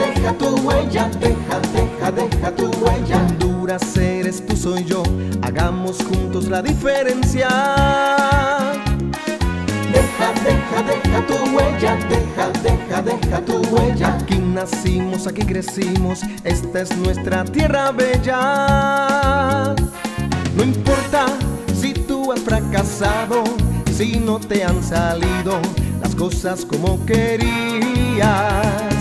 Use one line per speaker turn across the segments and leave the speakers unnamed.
deja tu huella, deja, deja, deja tu huella.
Honduras eres tú, soy yo, hagamos juntos la diferencia.
Deja, deja, deja tu huella, deja, deja, deja tu huella.
Aquí nacimos, aquí crecimos, esta es nuestra tierra bella. No importa si tú has fracasado, si no te han salido las cosas como querías.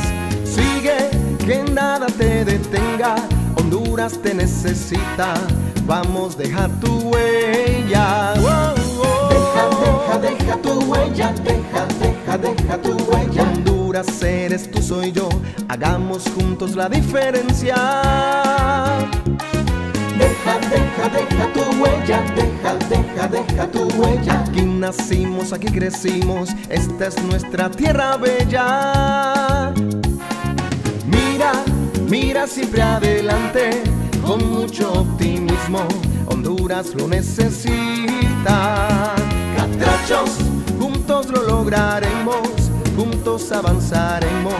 Sigue, que nada te detenga, Honduras te necesita, vamos, deja tu huella. Oh, oh.
Deja, deja, deja tu huella, deja, deja, deja tu huella.
Honduras eres tú, soy yo, hagamos juntos la diferencia.
Deja, deja, deja tu huella, deja, deja, deja tu huella.
Aquí nacimos, aquí crecimos, esta es nuestra tierra bella. Mira, siempre adelante, con mucho optimismo, Honduras lo necesita. Catrachos, juntos lo lograremos, juntos avanzaremos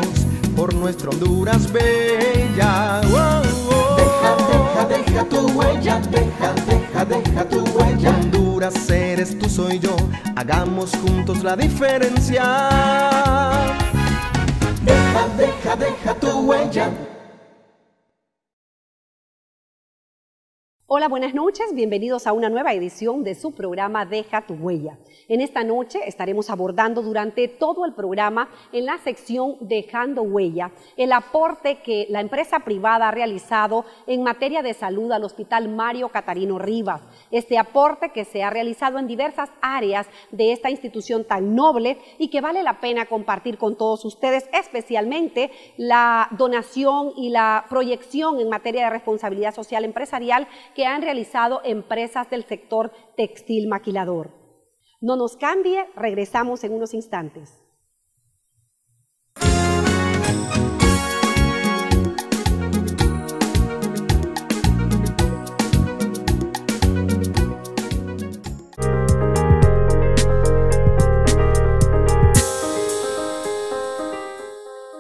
por nuestra Honduras bella. Oh, oh.
Deja, deja, deja tu huella, deja, deja, deja tu huella.
Honduras eres tú, soy yo, hagamos juntos la diferencia.
Deja, deja, deja tu huella.
Hola, buenas noches, bienvenidos a una nueva edición de su programa Deja tu huella. En esta noche estaremos abordando durante todo el programa en la sección Dejando huella el aporte que la empresa privada ha realizado en materia de salud al Hospital Mario Catarino Rivas. Este aporte que se ha realizado en diversas áreas de esta institución tan noble y que vale la pena compartir con todos ustedes, especialmente la donación y la proyección en materia de responsabilidad social empresarial que han realizado empresas del sector textil maquilador. No nos cambie, regresamos en unos instantes.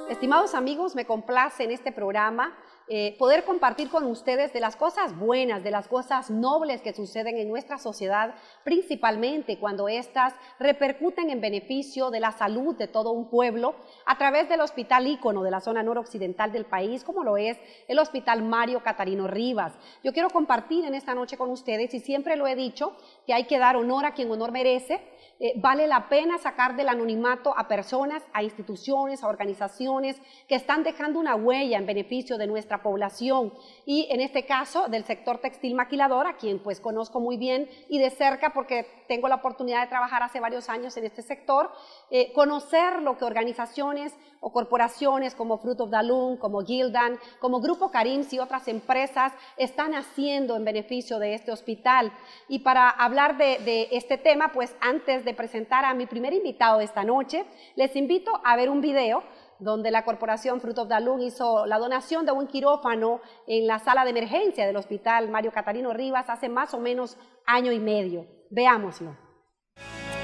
Estimados amigos, me complace en este programa eh, poder compartir con ustedes de las cosas buenas, de las cosas nobles que suceden en nuestra sociedad, principalmente cuando éstas repercuten en beneficio de la salud de todo un pueblo a través del hospital ícono de la zona noroccidental del país, como lo es el Hospital Mario Catarino Rivas. Yo quiero compartir en esta noche con ustedes, y siempre lo he dicho, que hay que dar honor a quien honor merece, eh, vale la pena sacar del anonimato a personas, a instituciones, a organizaciones que están dejando una huella en beneficio de nuestra población. Y en este caso del sector textil maquilador, a quien pues conozco muy bien y de cerca porque tengo la oportunidad de trabajar hace varios años en este sector, eh, conocer lo que organizaciones o corporaciones como Fruit of the Loom, como Gildan, como Grupo Carims y otras empresas están haciendo en beneficio de este hospital. Y para hablar de, este tema, pues antes de presentar a mi primer invitado de esta noche, les invito a ver un video donde la corporación Fruit of the Loom hizo la donación de un quirófano en la sala de emergencia del hospital Mario Catarino Rivas hace más o menos año y medio. Veámoslo.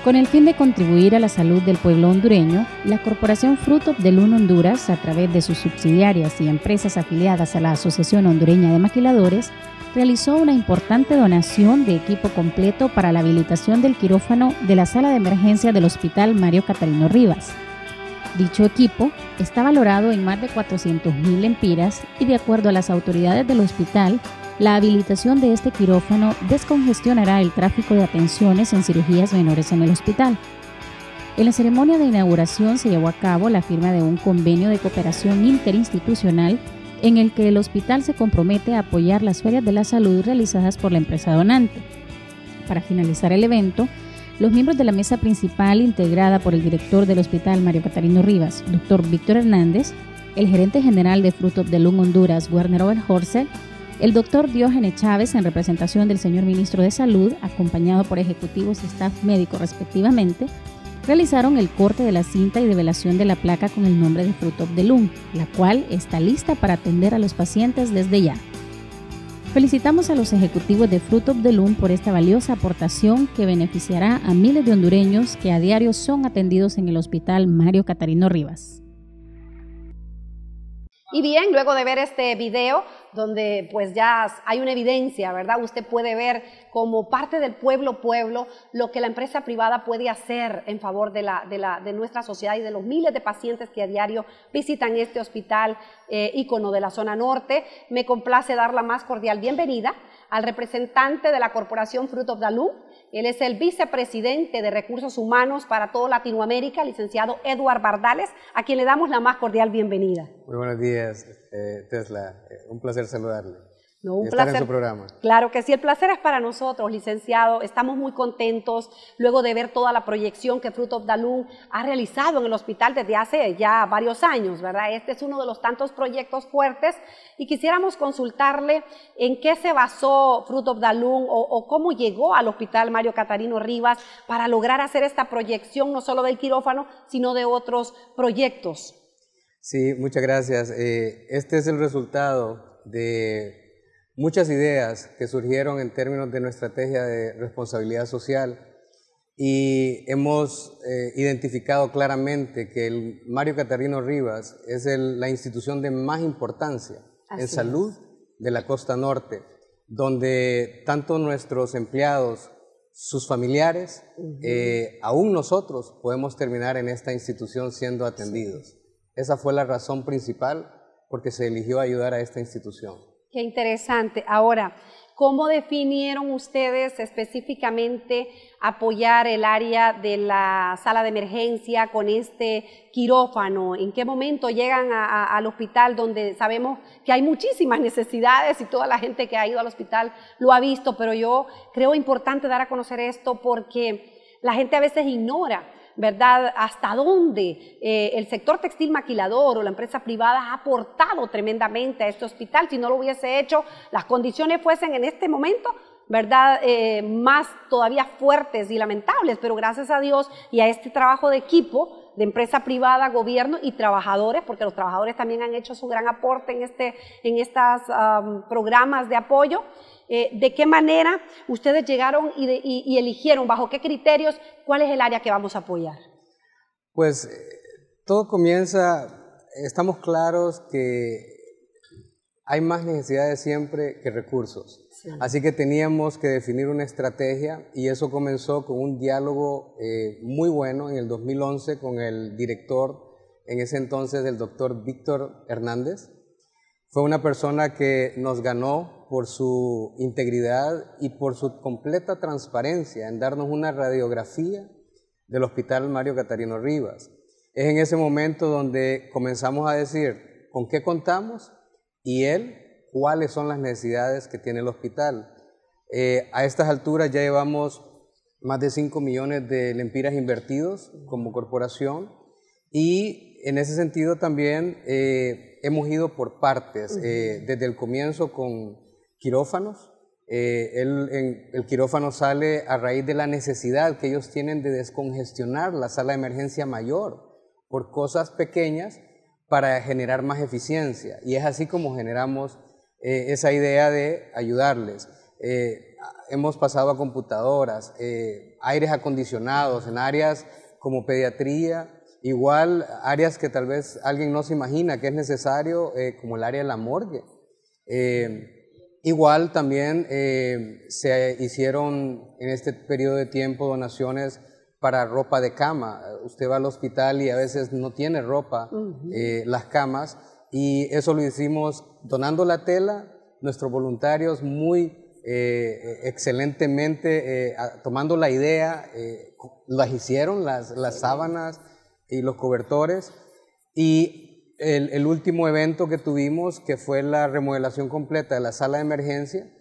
Con el fin de contribuir a la salud del pueblo hondureño, la Corporación Fruit of the Loom Honduras, a través de sus subsidiarias y empresas afiliadas a la Asociación Hondureña de Maquiladores, realizó una importante donación de equipo completo para la habilitación del quirófano de la sala de emergencia del Hospital Mario Catarino Rivas. Dicho equipo está valorado en más de 400 mil lempiras y de acuerdo a las autoridades del hospital, la habilitación de este quirófano descongestionará el tráfico de atenciones en cirugías menores en el hospital. En la ceremonia de inauguración se llevó a cabo la firma de un convenio de cooperación interinstitucional en el que el hospital se compromete a apoyar las ferias de la salud realizadas por la empresa donante. Para finalizar el evento, los miembros de la mesa principal, integrada por el director del Hospital Mario Catarino Rivas, doctor Víctor Hernández, el gerente general de Fruit of the Loom Honduras, Werner Overhorsel, el doctor Diógenes Chávez, en representación del señor ministro de Salud, acompañado por ejecutivos y staff médico respectivamente, realizaron el corte de la cinta y develación de la placa con el nombre de Fruit of the Loom, la cual está lista para atender a los pacientes desde ya. Felicitamos a los ejecutivos de Fruit of the por esta valiosa aportación que beneficiará a miles de hondureños que a diario son atendidos en el Hospital Mario Catarino Rivas.
Y bien, luego de ver este video, donde pues ya hay una evidencia, ¿verdad? Usted puede ver como parte del pueblo pueblo lo que la empresa privada puede hacer en favor de, la, de, la, nuestra sociedad y de los miles de pacientes que a diario visitan este hospital eh, ícono de la zona norte. Me complace dar la más cordial bienvenida al representante de la Corporación Fruit of the. Él es el vicepresidente de Recursos Humanos para toda Latinoamérica, licenciado Eduard Bardales, a quien le damos la más cordial bienvenida.
Muy buenos días, eh, Tesla. Eh, un placer saludarle.
No, un placer.
estar en su programa.
Claro que sí, el placer es para nosotros, licenciado. Estamos muy contentos luego de ver toda la proyección que Fruit of the Loom ha realizado en el hospital desde hace ya varios años, ¿verdad? Este es uno de los tantos proyectos fuertes y quisiéramos consultarle en qué se basó Fruit of the Loom o, o cómo llegó al hospital Mario Catarino Rivas para lograr hacer esta proyección no solo del quirófano, sino de otros proyectos.
Sí, muchas gracias. Eh, este es el resultado de muchas ideas que surgieron en términos de nuestra estrategia de responsabilidad social y hemos eh, identificado claramente que el Mario Catarino Rivas es el- la institución de más importancia
Así
en
es.
salud de la costa norte, donde tanto nuestros empleados, sus familiares, eh, aún nosotros podemos terminar en esta institución siendo atendidos. Esa fue la razón principal porque se eligió ayudar a esta institución.
Qué interesante. Ahora, ¿cómo definieron ustedes específicamente apoyar el área de la sala de emergencia con este quirófano? ¿En qué momento llegan al hospital donde sabemos que hay muchísimas necesidades y toda la gente que ha ido al hospital lo ha visto? Pero yo creo importante dar a conocer esto porque la gente a veces ignora ¿verdad? Hasta dónde eh, el sector textil maquilador o la empresa privada ha aportado tremendamente a este hospital. Si no lo hubiese hecho, las condiciones fuesen en este momento, ¿verdad? Eh, más todavía fuertes y lamentables, pero gracias a Dios y a este trabajo de equipo de empresa privada, gobierno y trabajadores, porque los trabajadores también han hecho su gran aporte en, este, en estos programas de apoyo. Eh, ¿De qué manera ustedes llegaron y, de- y- y eligieron, bajo qué criterios, cuál es el área que vamos a apoyar?
Pues eh, todo comienza, estamos claros que hay más necesidades siempre que recursos. Así que teníamos que definir una estrategia y eso comenzó con un diálogo eh, muy bueno en el 2011 con el director en ese entonces, el doctor Víctor Hernández. Fue una persona que nos ganó por su integridad y por su completa transparencia en darnos una radiografía del Hospital Mario Catarino Rivas. Es en ese momento donde comenzamos a decir con qué contamos y él cuáles son las necesidades que tiene el hospital. Eh, a estas alturas ya llevamos más de 5 millones de lempiras invertidos como corporación y en ese sentido también eh, hemos ido por partes, eh, desde el comienzo con quirófanos. eh, en- el quirófano sale a raíz de la necesidad que ellos tienen de descongestionar la sala de emergencia mayor por cosas pequeñas para generar más eficiencia. Y es así como generamos eh, esa idea de ayudarles. Eh, hemos pasado a computadoras, eh, aires acondicionados en áreas como pediatría, igual áreas que tal vez alguien no se imagina que es necesario, eh, como el área de la morgue. Eh, igual también eh, se hicieron en este periodo de tiempo donaciones para ropa de cama. Usted va al hospital y a veces no tiene ropa, eh, las camas, y eso lo hicimos donando la tela, nuestros voluntarios muy eh, excelentemente eh, tomando la idea, las hicieron, las, las sábanas y los cobertores, y el, el último evento que tuvimos, que fue la remodelación completa de la sala de emergencia,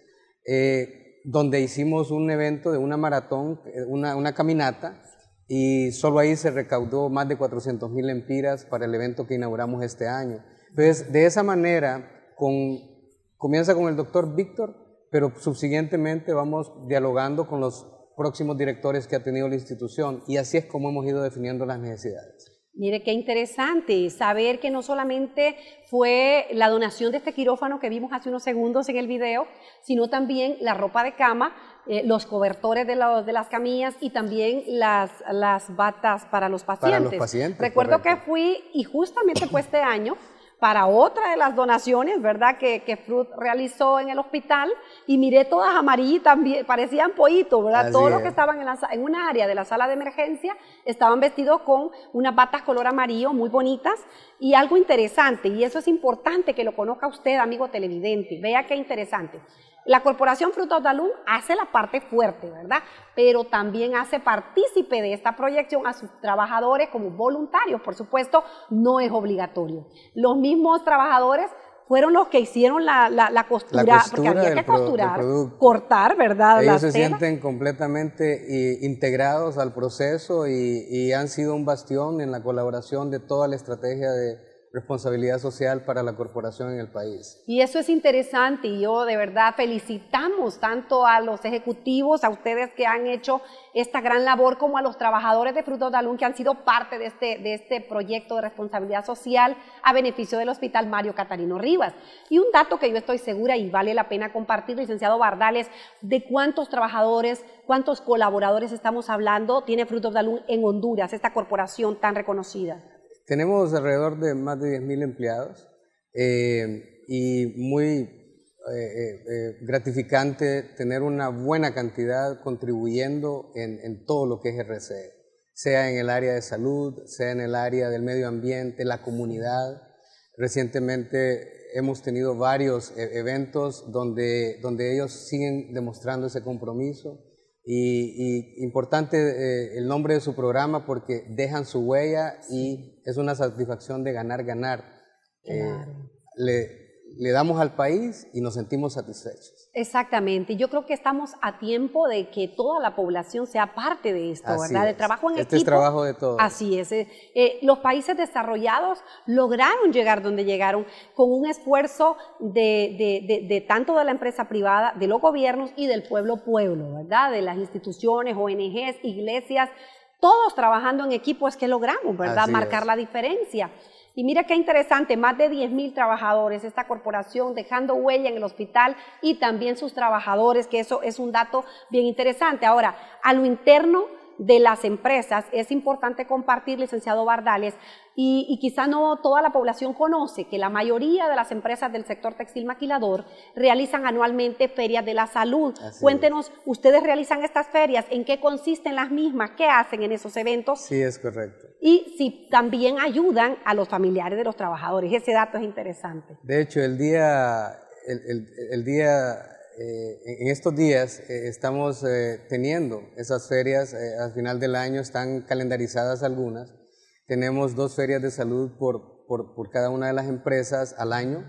eh, donde hicimos un evento de una maratón, eh, una, una caminata, y solo ahí se recaudó más de 400 mil empiras para el evento que inauguramos este año. Entonces, de esa manera, con, comienza con el doctor Víctor, pero subsiguientemente vamos dialogando con los próximos directores que ha tenido la institución, y así es como hemos ido definiendo las necesidades.
Mire qué interesante saber que no solamente fue la donación de este quirófano que vimos hace unos segundos en el video, sino también la ropa de cama, eh, los cobertores de, los- de las camillas y también las, las batas para los pacientes.
Para los pacientes,
Recuerdo
correcto.
que fui y justamente fue este año para otra de las donaciones, ¿verdad? Que, que Fruit realizó en el hospital y miré todas amarillitas, parecían pollitos, ¿verdad?
Así
Todos los que
es.
estaban en, la en una área de la sala de emergencia estaban vestidos con unas batas color amarillo muy bonitas y algo interesante, y eso es importante que lo conozca usted, amigo televidente, vea qué interesante. La Corporación Frutos de Alum hace la parte fuerte, ¿verdad? Pero también hace partícipe de esta proyección a sus trabajadores como voluntarios, por supuesto, no es obligatorio. Los mismos trabajadores fueron los que hicieron la, la- la costura,
La
porque había que costurar, cortar, ¿verdad?
Ellos se
telas.
sienten completamente eh, integrados al proceso y, y han sido un bastión en la colaboración de toda la estrategia de responsabilidad social para la corporación en el país.
Y eso es interesante y yo de verdad felicitamos tanto a los ejecutivos, a ustedes que han hecho esta gran labor, como a los trabajadores de Frutos de Alum que han sido parte de este, de este proyecto de responsabilidad social a beneficio del Hospital Mario Catarino Rivas. Y un dato que yo estoy segura y vale la pena compartir, licenciado Bardales, de cuántos trabajadores, cuántos colaboradores estamos hablando tiene Frutos de Alum en Honduras, esta corporación tan reconocida.
Tenemos alrededor de más de 10.000 empleados eh, y muy eh, eh, eh, gratificante tener una buena cantidad contribuyendo en, todo lo que es RCE, sea en el área de salud, sea en el área del medio ambiente, la comunidad. Recientemente hemos tenido varios eventos donde, donde ellos siguen demostrando ese compromiso y, y importante eh, el nombre de su programa porque dejan su huella y es una satisfacción de ganar, ganar. Eh, le, le damos al país y nos sentimos satisfechos.
Exactamente, yo creo que estamos a tiempo de que toda la población sea parte de esto,
Así
¿verdad?
Es.
trabajo en
Este es
equipo.
trabajo de todos.
Así es. eh, eh, los países desarrollados lograron llegar donde llegaron con un esfuerzo de, de- de- de tanto de la empresa privada, de los gobiernos y del pueblo pueblo, ¿verdad? De las instituciones, ONGs, iglesias, todos trabajando en equipo es que logramos, ¿verdad?
Así
Marcar
es.
la diferencia. Y mira qué interesante, más de 10 mil trabajadores, esta corporación dejando huella en el hospital y también sus trabajadores, que eso es un dato bien interesante. Ahora, a lo interno de las empresas es importante compartir, licenciado Bardales, y, y quizá no toda la población conoce que la mayoría de las empresas del sector textil maquilador realizan anualmente ferias de la salud.
Así
Cuéntenos, ustedes realizan estas ferias, ¿en qué consisten las mismas? ¿Qué hacen en esos eventos?
Sí, es correcto.
y si también ayudan a los familiares de los trabajadores. Ese dato es interesante.
De hecho, el día, el, el- el día, eh, en estos días eh, estamos eh, teniendo esas ferias, eh, al final del año están calendarizadas algunas. Tenemos dos ferias de salud por, por, por cada una de las empresas al año,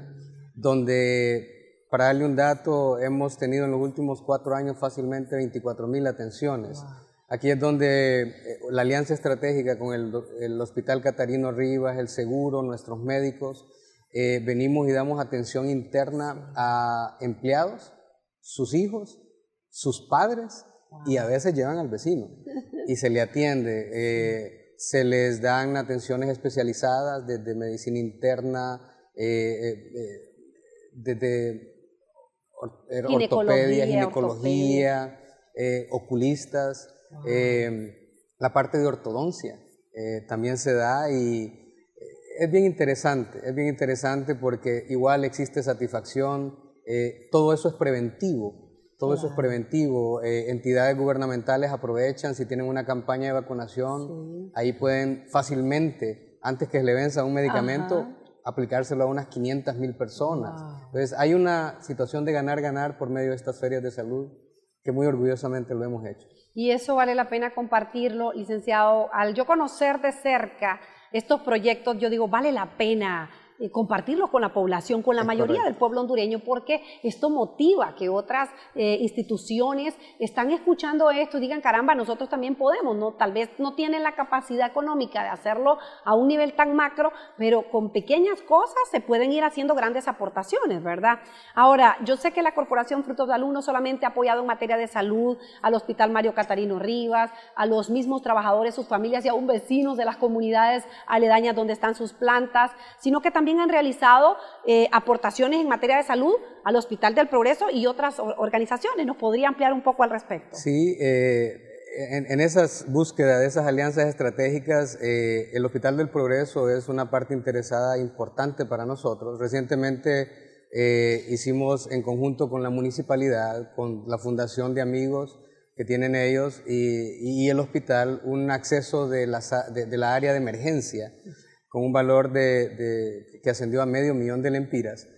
donde, para darle un dato, hemos tenido en los últimos cuatro años fácilmente 24 mil atenciones. Aquí es donde eh, la alianza estratégica con el, el Hospital Catarino Rivas, el seguro, nuestros médicos, eh, venimos y damos atención interna a empleados, sus hijos, sus padres y a veces llevan al vecino y se le atiende. eh, se les dan atenciones especializadas desde medicina interna, eh, eh, desde or-
Ginecología,
ortopedia, ginecología, oculistas, eh, la parte de ortodoncia también se da y es bien interesante, es bien interesante porque igual existe satisfacción, eh, todo eso es preventivo, todo eso es preventivo, eh, entidades gubernamentales aprovechan si tienen una campaña de vacunación, ahí pueden fácilmente, antes que le venza un medicamento, aplicárselo a unas 500 mil personas. Entonces hay una situación de ganar-ganar por medio de estas ferias de salud que muy orgullosamente lo hemos hecho.
Y eso vale la pena compartirlo, licenciado. Al yo conocer de cerca estos proyectos, yo digo, vale la pena eh, compartirlos con la población, con la
Es
mayoría
correcto.
del pueblo hondureño, porque esto motiva que otras eh, instituciones están escuchando esto y digan, caramba, nosotros también podemos, ¿no? Tal vez no tienen la capacidad económica de hacerlo a un nivel tan macro, pero con pequeñas cosas se pueden ir haciendo grandes aportaciones, ¿verdad? Ahora, yo sé que la Corporación Frutos de Alum no solamente ha apoyado en materia de salud al Hospital Mario Catarino Rivas, a los mismos trabajadores, sus familias y aún vecinos de las comunidades aledañas donde están sus plantas, sino que también han realizado eh, aportaciones en materia de salud al Hospital del Progreso y otras or- organizaciones. ¿Nos podría ampliar un poco al respecto?
Sí, eh, en, en, esas búsquedas de esas alianzas estratégicas, eh, el Hospital del Progreso es una parte interesada importante para nosotros. Recientemente eh, hicimos en conjunto con la municipalidad, con la Fundación de Amigos que tienen ellos y, y el hospital un acceso de la, de, de la, área de emergencia con un valor de, de, que ascendió a medio millón de lempiras.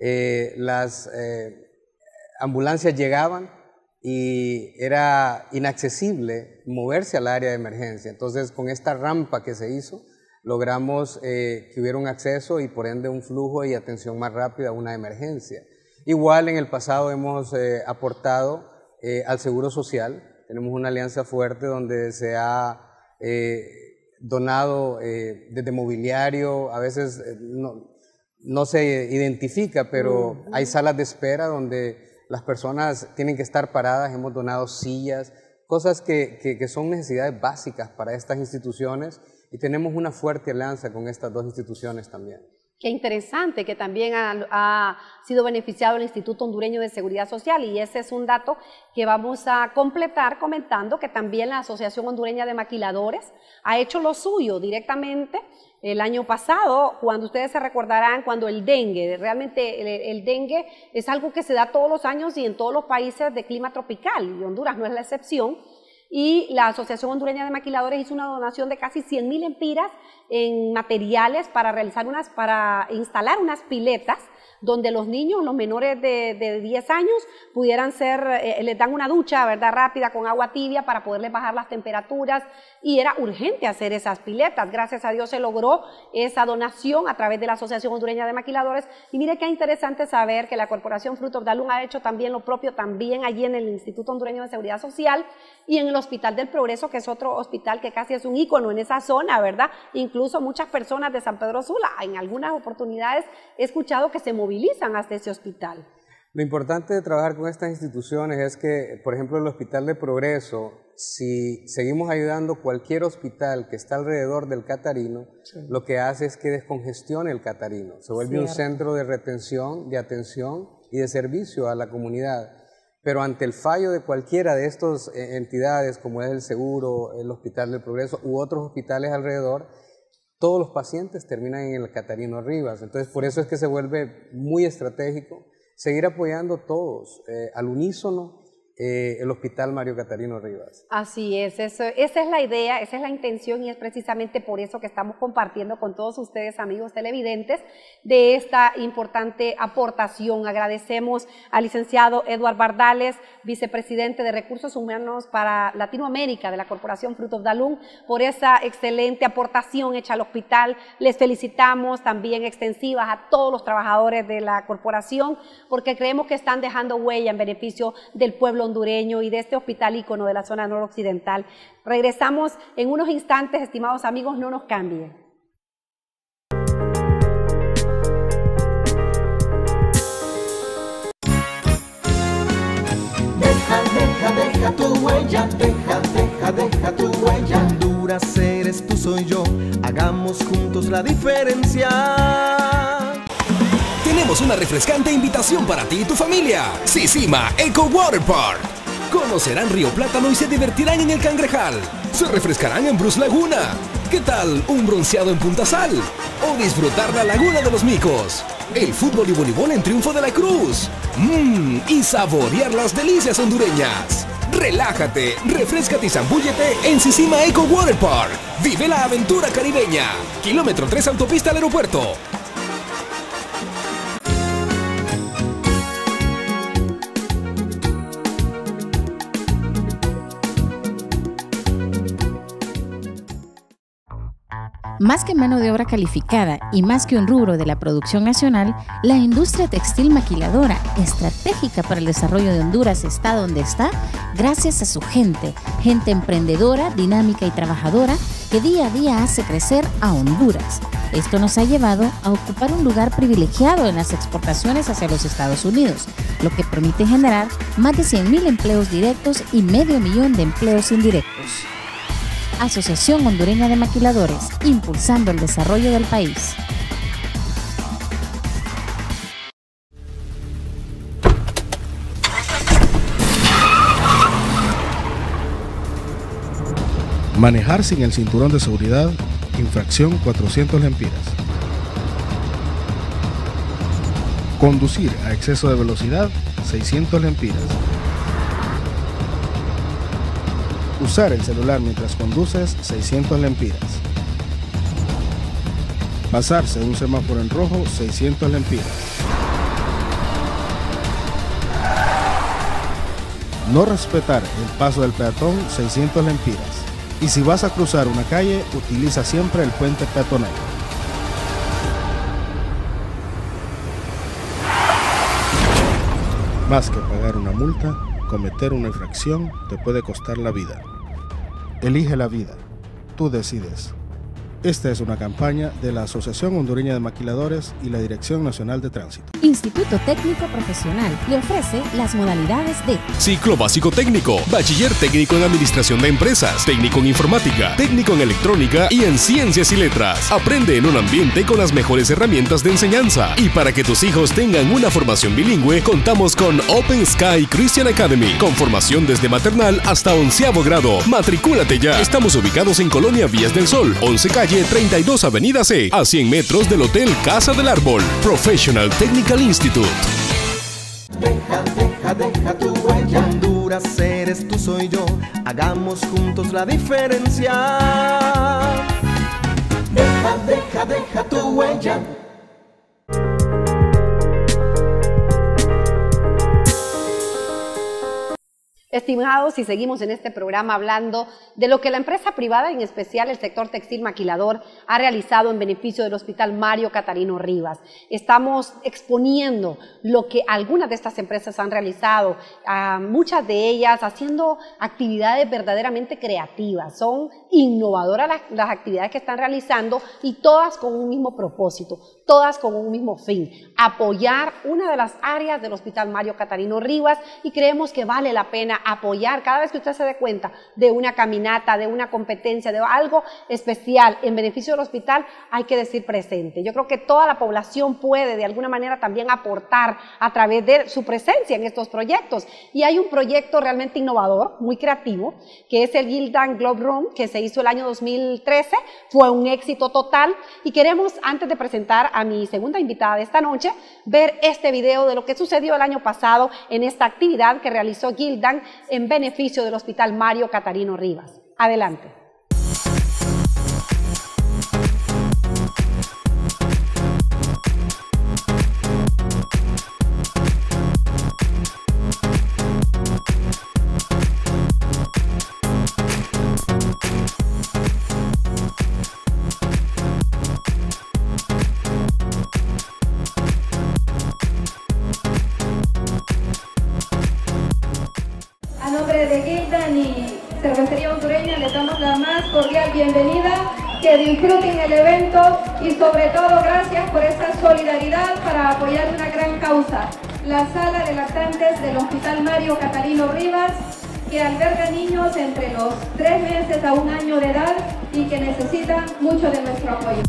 Eh, las ambulancias llegaban, y era inaccesible moverse al área de emergencia. Entonces, con esta rampa que se hizo, logramos eh, que hubiera un acceso y por ende un flujo y atención más rápida a una emergencia. Igual en el pasado hemos eh, aportado eh, al Seguro Social, tenemos una alianza fuerte donde se ha eh, donado eh, desde mobiliario, a veces eh, no, no, se identifica, pero uh -huh. hay salas de espera donde las personas tienen que estar paradas, hemos donado sillas, cosas que, que, que, son necesidades básicas para estas instituciones y tenemos una fuerte alianza con estas dos instituciones también.
Qué interesante que también ha, sido beneficiado el Instituto Hondureño de Seguridad Social y ese es un dato que vamos a completar comentando que también la Asociación Hondureña de Maquiladores ha hecho lo suyo directamente el año pasado, cuando ustedes se recordarán, cuando el dengue, realmente el, dengue es algo que se da todos los años y en todos los países de clima tropical, y Honduras no es la excepción, y la Asociación Hondureña de Maquiladores hizo una donación de casi 100 mil empiras en materiales para realizar unas, para instalar unas piletas donde los niños, los menores de, de 10 años, pudieran ser, eh, les dan una ducha, ¿verdad?, rápida con agua tibia para poderles bajar las temperaturas y era urgente hacer esas piletas. Gracias a Dios se logró esa donación a través de la Asociación Hondureña de Maquiladores y mire qué interesante saber que la Corporación Fruit of Dalum ha hecho también lo propio también allí en el Instituto Hondureño de Seguridad Social y en el Hospital del Progreso, que es otro hospital que casi es un ícono en esa zona, ¿verdad? Incluso muchas personas de San Pedro Sula, en algunas oportunidades he escuchado que se movilizan hasta ese hospital.
Lo importante de trabajar con estas instituciones es que, por ejemplo, el Hospital de Progreso, si seguimos ayudando cualquier hospital que está alrededor del Catarino, sí. lo que hace es que descongestione el Catarino, se vuelve Cierto. un centro de retención, de atención y de servicio a la comunidad. Pero ante el fallo de cualquiera de estas eh, entidades, como es el Seguro, el Hospital del Progreso u otros hospitales alrededor, todos los pacientes terminan en el Catarino Rivas. Entonces, por eso es que se vuelve muy estratégico seguir apoyando todos eh, al unísono eh, el Hospital Mario Catarino Rivas.
Así es, eso, esa es la idea, esa es la intención y es precisamente por eso que estamos compartiendo con todos ustedes, amigos televidentes, de esta importante aportación. Agradecemos al licenciado Eduard Bardales, vicepresidente de Recursos Humanos para Latinoamérica de la Corporación Fruit of Dalum, por esa excelente aportación hecha al hospital. Les felicitamos también extensivas a todos los trabajadores de la corporación, porque creemos que están dejando huella en beneficio del pueblo hondureño y de este hospital ícono de la zona noroccidental. Regresamos en unos instantes, estimados amigos, no nos cambien.
Deja, deja, deja tu huella, deja, deja, deja tu huella.
Honduras eres tú, soy yo, hagamos juntos la diferencia.
Tenemos una refrescante invitación para ti y tu familia. Sisima Eco Water Park. Conocerán Río Plátano y se divertirán en el Cangrejal. Se refrescarán en Bruce Laguna. ¿Qué tal un bronceado en Punta Sal? O disfrutar la Laguna de los Micos. El fútbol y voleibol en Triunfo de la Cruz. Mmm, y saborear las delicias hondureñas. Relájate, refrescate y zambúllete en Sisima Eco Water Park. Vive la aventura caribeña. Kilómetro 3 Autopista al Aeropuerto.
Más que mano de obra calificada y más que un rubro de la producción nacional, la industria textil maquiladora, estratégica para el desarrollo de Honduras, está donde está gracias a su gente, gente emprendedora, dinámica y trabajadora que día a día hace crecer a Honduras. Esto nos ha llevado a ocupar un lugar privilegiado en las exportaciones hacia los Estados Unidos, lo que permite generar más de 100.000 empleos directos y medio millón de empleos indirectos. Asociación Hondureña de Maquiladores, impulsando el desarrollo del país.
Manejar sin el cinturón de seguridad, infracción 400 lempiras. Conducir a exceso de velocidad, 600 lempiras. Usar el celular mientras conduces, 600 lempiras. Pasarse un semáforo en rojo, 600 lempiras. No respetar el paso del peatón, 600 lempiras. Y si vas a cruzar una calle, utiliza siempre el puente peatonal. Más que pagar una multa, cometer una infracción te puede costar la vida. Elige la vida. Tú decides. Esta es una campaña de la Asociación Hondureña de Maquiladores y la Dirección Nacional de Tránsito.
Instituto Técnico Profesional le ofrece las modalidades de
Ciclo básico técnico, bachiller técnico en administración de empresas, técnico en informática, técnico en electrónica y en ciencias y letras. Aprende en un ambiente con las mejores herramientas de enseñanza. Y para que tus hijos tengan una formación bilingüe, contamos con Open Sky Christian Academy, con formación desde maternal hasta onceavo grado. Matricúlate ya. Estamos ubicados en Colonia Vías del Sol, 11 calle 32 Avenida C, a 100 metros del Hotel Casa del Árbol. Professional Technical Institute.
Deja, deja, deja tu huella.
Honduras eres tú, soy yo. Hagamos juntos la diferencia.
Deja, deja, deja tu huella.
Estimados, y seguimos en este programa hablando de lo que la empresa privada, en especial el sector textil maquilador, ha realizado en beneficio del Hospital Mario Catarino Rivas. Estamos exponiendo lo que algunas de estas empresas han realizado, muchas de ellas haciendo actividades verdaderamente creativas. Son innovadoras las, las actividades que están realizando y todas con un mismo propósito, todas con un mismo fin, apoyar una de las áreas del Hospital Mario Catarino Rivas y creemos que vale la pena apoyar cada vez que usted se dé cuenta de una caminata, de una competencia, de algo especial en beneficio del hospital, hay que decir presente. Yo creo que toda la población puede de alguna manera también aportar a través de su presencia en estos proyectos. Y hay un proyecto realmente innovador, muy creativo, que es el Gildan Globe Room, que se hizo el año 2013, fue un éxito total y queremos, antes de presentar a mi segunda invitada de esta noche, ver este video de lo que sucedió el año pasado en esta actividad que realizó Gildan en beneficio del Hospital Mario Catarino Rivas. Adelante.
Y sobre todo gracias por esta solidaridad para apoyar una gran causa, la sala de lactantes del Hospital Mario Catarino Rivas, que alberga niños entre los tres meses a un año de edad y que necesitan mucho de nuestro apoyo.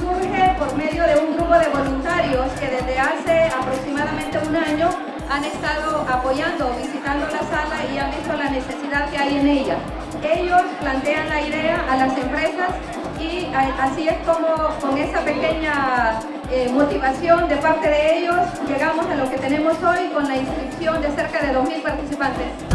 surge por medio de un grupo de voluntarios que desde hace aproximadamente un año han estado apoyando, visitando la sala y han visto la necesidad que hay en ella. Ellos plantean la idea a las empresas y a- así es como con esa pequeña eh, motivación de parte de ellos llegamos a lo que tenemos hoy con la inscripción de cerca de 2.000 participantes.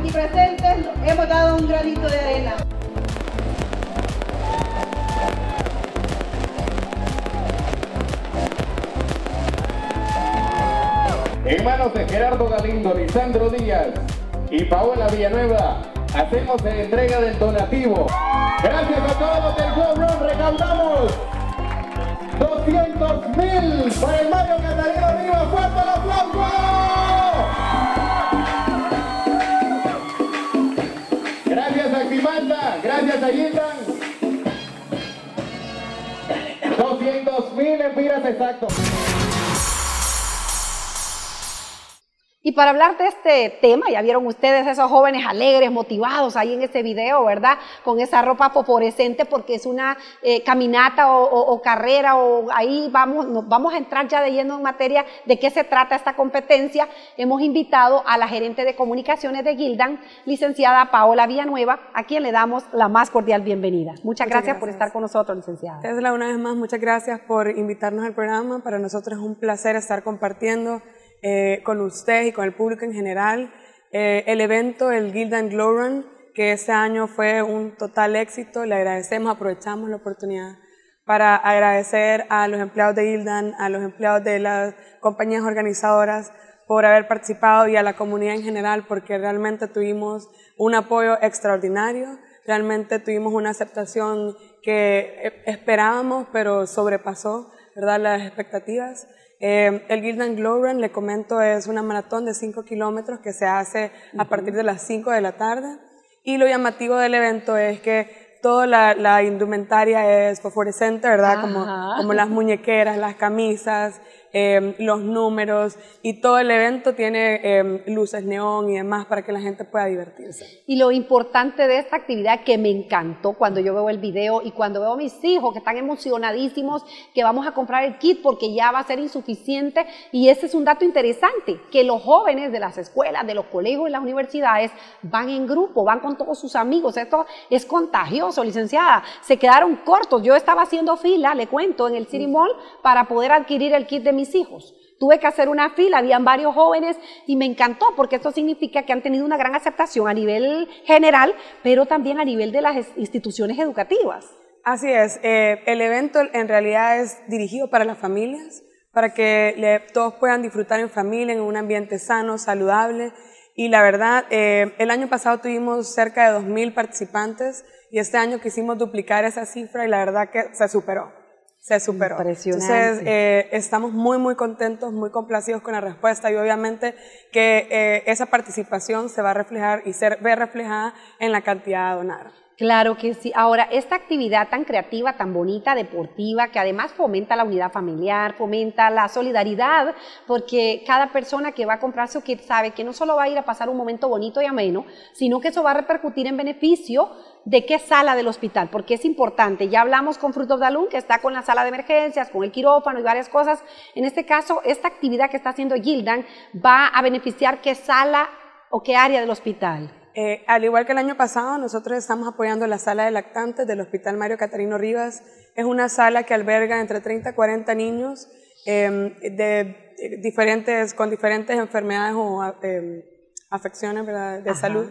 Aquí presentes hemos dado un granito de arena.
En manos de Gerardo Galindo, Lisandro Díaz y Paola Villanueva, hacemos la entrega del donativo. Gracias a todos del World Run, recaudamos 200 mil para el Mario Catarino Gildan. 200 mil empiras exactos.
Y para hablar de este tema, ya vieron ustedes esos jóvenes alegres, motivados ahí en este video, ¿verdad? Con esa ropa fosforescente porque es una eh, caminata o, o- o carrera o ahí vamos, nos vamos a entrar ya de lleno en materia de qué se trata esta competencia. Hemos invitado a la gerente de comunicaciones de Gildan, licenciada Paola Villanueva, a quien le damos la más cordial bienvenida. Muchas, gracias, por estar con nosotros, licenciada.
Tesla, una vez más, muchas gracias por invitarnos al programa. Para nosotros es un placer estar compartiendo eh, con usted y con el público en general eh, el evento, el Gildan Glow Run, que este año fue un total éxito. Le agradecemos, aprovechamos la oportunidad para agradecer a los empleados de Gildan, a los empleados de las compañías organizadoras por haber participado y a la comunidad en general porque realmente tuvimos un apoyo extraordinario, realmente tuvimos una aceptación que eh, esperábamos pero sobrepasó ¿verdad? las expectativas. Eh, el Gildan Glow Run, le comento, es una maratón de 5 kilómetros que se hace a partir de las 5 de la tarde. Y lo llamativo del evento es que toda la, la indumentaria es fosforescente, ¿verdad? Como las muñequeras, las camisas, eh, los números y todo el evento tiene eh, luces neón y demás para que la gente pueda divertirse.
Y lo importante de esta actividad que me encantó cuando yo veo el video y cuando veo a mis hijos que están emocionadísimos que vamos a comprar el kit porque ya va a ser insuficiente. Y ese es un dato interesante, que los jóvenes de las escuelas, de los colegios y las universidades van en grupo, van con todos sus amigos, esto es contagioso, licenciada, se quedaron cortos, yo estaba haciendo fila, le cuento, en el City Mall para poder adquirir el kit de mis hijos. Tuve que hacer una fila, habían varios jóvenes y me encantó porque esto significa que han tenido una gran aceptación a nivel general, pero también a nivel de las es- instituciones educativas.
Así es, eh, el evento en realidad es dirigido para las familias, para que le- todos puedan disfrutar en familia, en un ambiente sano, saludable. Y la verdad, eh, el año pasado tuvimos cerca de 2.000 participantes y este año quisimos duplicar esa cifra y la verdad que se superó. Se superó. Entonces, eh, estamos muy, muy contentos, muy complacidos con la respuesta y obviamente que eh, esa participación se va a reflejar y se ve reflejada en la cantidad a donar.
Claro que sí. Ahora, esta actividad tan creativa, tan bonita, deportiva, que además fomenta la unidad familiar, fomenta la solidaridad, porque cada persona que va a comprar su kit sabe que no solo va a ir a pasar un momento bonito y ameno, sino que eso va a repercutir en beneficio de qué sala del hospital, porque es importante. Ya hablamos con Fruit of the Loom, que está con la sala de emergencias, con el quirófano y varias cosas. En este caso, esta actividad que está haciendo Gildan va a beneficiar qué sala o qué área del hospital.
Eh, al igual que el año pasado, nosotros estamos apoyando la sala de lactantes del Hospital Mario Catarino Rivas. Es una sala que alberga entre 30 y 40 niños eh, de, eh, diferentes, con diferentes enfermedades o eh, afecciones ¿verdad? de
Ajá.
salud.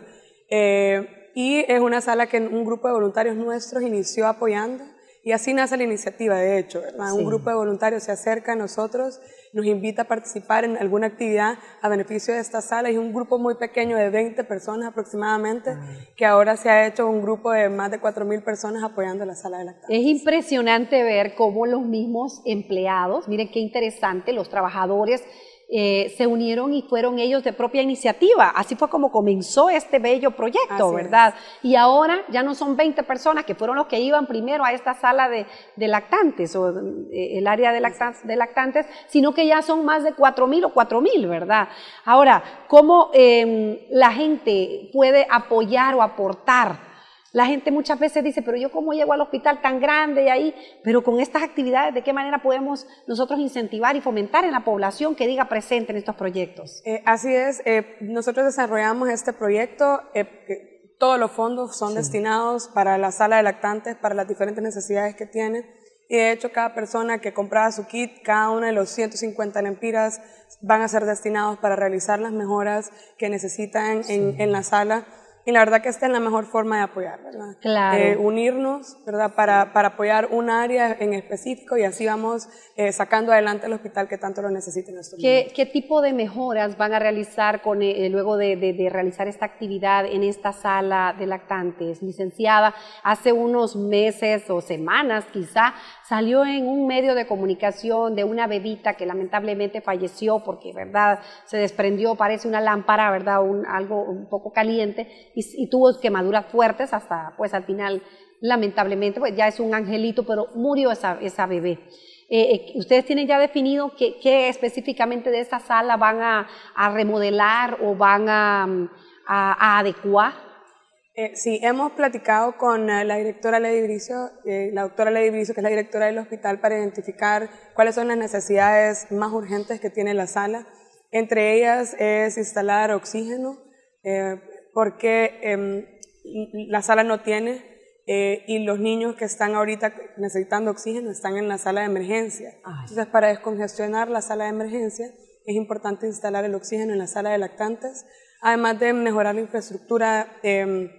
Eh, y es una sala que un grupo de voluntarios nuestros inició apoyando. Y así nace la iniciativa, de hecho, ¿verdad?
Sí.
Un grupo de voluntarios se acerca a nosotros, nos invita a participar en alguna actividad a beneficio de esta sala. Y es un grupo muy pequeño de 20 personas aproximadamente, que ahora se ha hecho un grupo de más de 4.000 personas apoyando la sala de lactancia.
Es impresionante ver cómo los mismos empleados, miren qué interesante, los trabajadores eh, se unieron y fueron ellos de propia iniciativa. Así fue como comenzó este bello proyecto,
Así es.
¿verdad? Y ahora ya no son 20 personas que fueron los que iban primero a esta sala de, de lactantes o eh, el área de, lactan- de lactantes, sino que ya son más de 4.000 o 4.000, ¿verdad? Ahora, ¿cómo eh, la gente puede apoyar o aportar? La gente muchas veces dice, pero yo cómo llego al hospital tan grande y ahí, pero con estas actividades, ¿de qué manera podemos nosotros incentivar y fomentar en la población que diga presente en estos proyectos?
Eh, así es, eh, nosotros desarrollamos este proyecto eh, todos los fondos son destinados para la sala de lactantes, para las diferentes necesidades que tiene. Y de hecho, cada persona que compraba su kit, cada uno de los 150 lempiras van a ser destinados para realizar las mejoras que necesitan en, en la sala y la verdad que esta es la mejor forma de apoyar, ¿verdad?
Claro.
Eh, unirnos, ¿verdad? Para, para apoyar un área en específico y así vamos eh, sacando adelante el hospital que tanto lo necesita en nuestro
¿Qué, ¿Qué tipo de mejoras van a realizar con, eh, luego de, de, de, realizar esta actividad en esta sala de lactantes? Licenciada, hace unos meses o semanas quizá salió en un medio de comunicación de una bebita que lamentablemente falleció porque, ¿verdad? Se desprendió, parece una lámpara, ¿verdad? Un, algo un poco caliente y, y, tuvo quemaduras fuertes hasta, pues al final, lamentablemente, pues ya es un angelito, pero murió esa, esa bebé. Eh, eh, ¿Ustedes tienen ya definido qué, qué, específicamente de esta sala van a, a remodelar o van a, a, a adecuar?
Eh, sí, hemos platicado con la directora Lady Bricio, eh, la doctora Lady Bricio, que es la directora del hospital, para identificar cuáles son las necesidades más urgentes que tiene la sala. Entre ellas es instalar oxígeno, eh, porque em, la sala no tiene y los niños que están ahorita necesitando oxígeno están en la sala de emergencia. Ay. Entonces, para descongestionar la sala de emergencia, es importante instalar el oxígeno en la sala de lactantes, además de mejorar la infraestructura eh,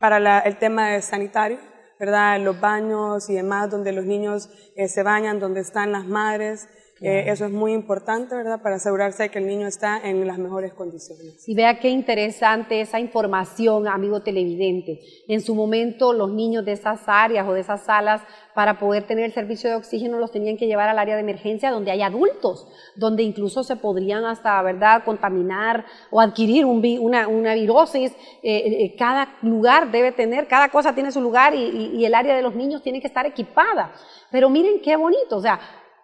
para la, el tema de sanitario, ¿verdad? Los baños y demás, donde los niños eh, se bañan, donde están las madres. Eh, eso es muy importante, ¿verdad? Para asegurarse de que el niño está en las mejores condiciones.
Y vea qué interesante esa información, amigo televidente. En su momento, los niños de esas áreas o de esas salas, para poder tener el servicio de oxígeno, los tenían que llevar al área de emergencia donde hay adultos, donde incluso se podrían hasta, ¿verdad?, contaminar o adquirir un, una, una, virosis. Eh, eh, cada lugar debe tener, cada cosa tiene su lugar y, y, y el área de los niños tiene que estar equipada. Pero miren qué bonito, o sea,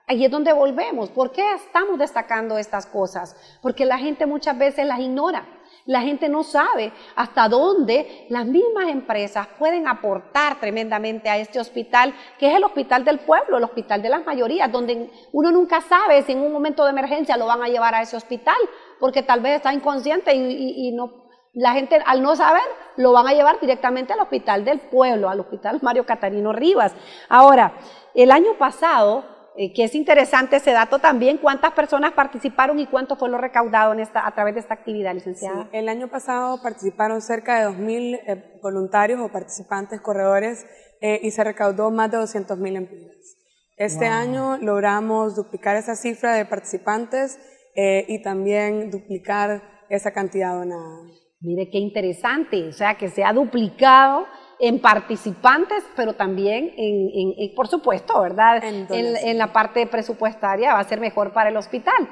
Ahí es donde volvemos. ¿Por qué estamos destacando estas cosas? Porque la gente muchas veces las ignora. La gente no sabe hasta dónde las mismas empresas pueden aportar tremendamente a este hospital, que es el hospital del pueblo, el hospital de las mayorías, donde uno nunca sabe si en un momento de emergencia lo van a llevar a ese hospital, porque tal vez está inconsciente y, y, no, la gente al no saber lo van a llevar directamente al hospital del pueblo, al hospital Mario Catarino Rivas. Ahora, el año pasado eh, que es interesante ese dato también, cuántas personas participaron y cuánto fue lo recaudado en esta, a través de esta actividad, licenciada.
Sí, el año pasado participaron cerca de 2.000 eh, voluntarios o participantes, corredores, eh, y se recaudó más de 200.000 empleos. Este wow. año logramos duplicar esa cifra de participantes y también duplicar esa cantidad donada.
Mire qué interesante, o sea, que se ha duplicado en participantes, pero también en, en, en por supuesto, ¿verdad? En, en, la parte presupuestaria va a ser mejor para el hospital.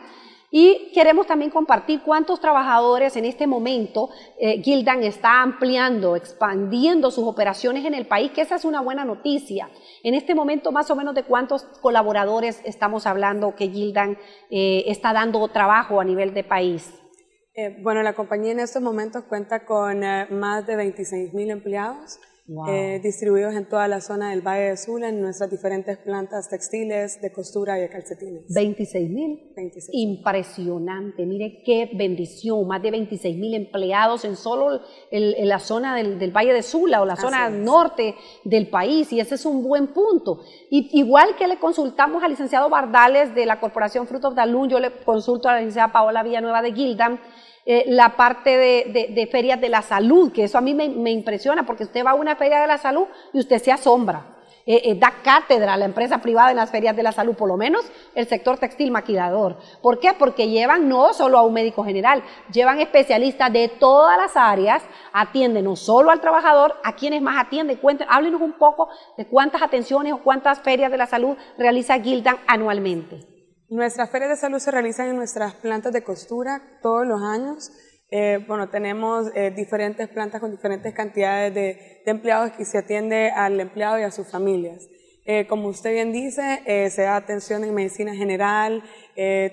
Y queremos también compartir cuántos trabajadores en este momento eh, Gildan está ampliando, expandiendo sus operaciones en el país, que esa es una buena noticia. En este momento, más o menos de cuántos colaboradores estamos hablando que Gildan eh, está dando trabajo a nivel de país.
Eh, bueno, la compañía en estos momentos cuenta con eh, más de 26 mil empleados. Wow. Eh, distribuidos en toda la zona del Valle de Sula, en nuestras diferentes plantas textiles, de costura y de calcetines.
26 mil. Impresionante, mire qué bendición, más de 26 mil empleados en solo el, en la zona del, del, Valle de Sula o la zona norte del país, y ese es un buen punto. Y, igual que le consultamos al licenciado Bardales de la Corporación Fruit of Dalún, yo le consulto a la licenciada Paola Villanueva de Gildan, eh, la parte de, de, de, ferias de la salud, que eso a mí me, me, impresiona, porque usted va a una feria de la salud y usted se asombra. Eh, eh, da cátedra a la empresa privada en las ferias de la salud, por lo menos el sector textil maquilador. ¿Por qué? Porque llevan no solo a un médico general, llevan especialistas de todas las áreas, atienden no solo al trabajador, a quienes más atienden. Cuenten, háblenos un poco de cuántas atenciones o cuántas ferias de la salud realiza Gildan anualmente.
Nuestras ferias de salud se realizan en nuestras plantas de costura todos los años. Eh, bueno, tenemos eh, diferentes plantas con diferentes cantidades de, empleados que se atiende al empleado y a sus familias. Eh, como usted bien dice, eh, se da atención en medicina general,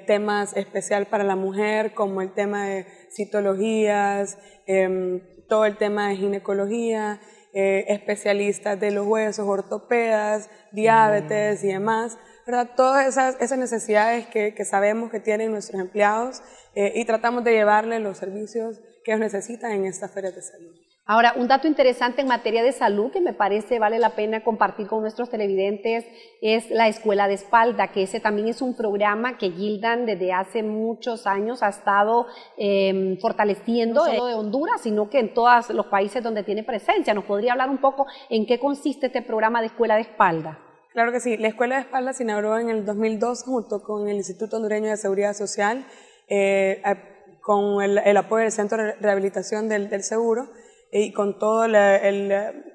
temas especial para la mujer, como el tema de citologías, em, todo el tema de ginecología, especialistas de los huesos, ortopedas, diabetes y demás. ¿Verdad? Todas esas, esas necesidades que, que, sabemos que tienen nuestros empleados eh, y tratamos de llevarles los servicios que ellos necesitan en estas ferias de salud.
Ahora, un dato interesante en materia de salud que me parece vale la pena compartir con nuestros televidentes es la Escuela de Espalda, que ese también es un programa que Gildan desde hace muchos años ha estado eh, fortaleciendo, no solo de Honduras, sino que en todos los países donde tiene presencia. ¿Nos podría hablar un poco en qué consiste este programa de Escuela de Espalda?
Claro que sí. La Escuela de Espalda se inauguró en el 2002 junto con el Instituto Hondureño de Seguridad Social, eh, con el, el, apoyo del Centro de Rehabilitación del, del Seguro y con toda la,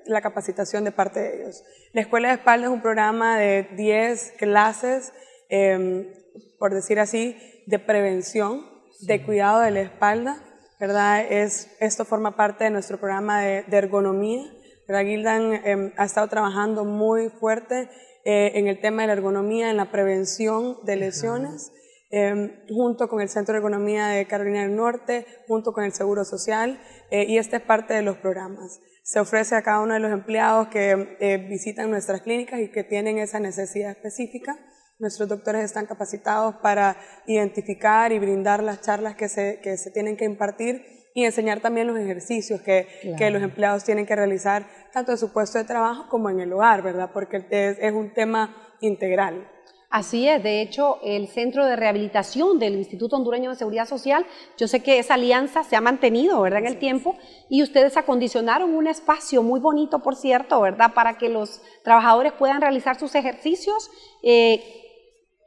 la, capacitación de parte de ellos. La Escuela de Espalda es un programa de 10 clases, eh, por decir así, de prevención, de cuidado de la espalda, ¿verdad? Es, esto forma parte de nuestro programa de, de ergonomía. ¿Verdad? Gildan eh, ha estado trabajando muy fuerte eh, en el tema de la ergonomía, en la prevención de lesiones. Eh, junto con el Centro de Economía de Carolina del Norte, junto con el Seguro Social, eh, y esta es parte de los programas. Se ofrece a cada uno de los empleados que eh, visitan nuestras clínicas y que tienen esa necesidad específica. Nuestros doctores están capacitados para identificar y brindar las charlas que se, que se tienen que impartir y enseñar también los ejercicios que, claro. que, los empleados tienen que realizar tanto en su puesto de trabajo como en el hogar, ¿verdad? Porque es, es un tema integral.
Así es, de hecho, el Centro de Rehabilitación del Instituto Hondureño de Seguridad Social, yo sé que esa alianza se ha mantenido, ¿verdad?, en el tiempo, y ustedes acondicionaron un espacio muy bonito, por cierto, ¿verdad?, para que los trabajadores puedan realizar sus ejercicios. Eh,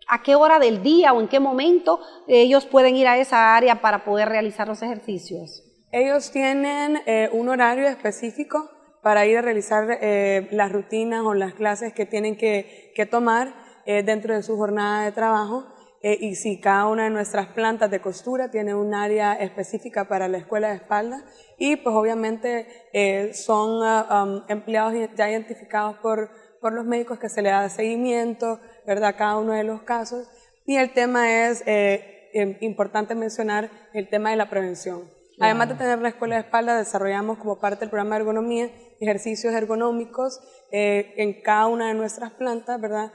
¿A qué hora del día o en qué momento ellos pueden ir a esa área para poder realizar los ejercicios?
Ellos tienen eh, un horario específico para ir a realizar eh, las rutinas o las clases que tienen que, que tomar eh, dentro de su jornada de trabajo. Eh, y si cada una de nuestras plantas de costura tiene un área específica para la escuela de espalda y pues obviamente eh, son um, empleados ya identificados por, por los médicos que se le da seguimiento, ¿verdad? Cada uno de los casos. Y el tema es importante mencionar el tema de la prevención. Además de tener la escuela de espalda, desarrollamos como parte del programa de ergonomía ejercicios ergonómicos en cada una de nuestras plantas, ¿verdad?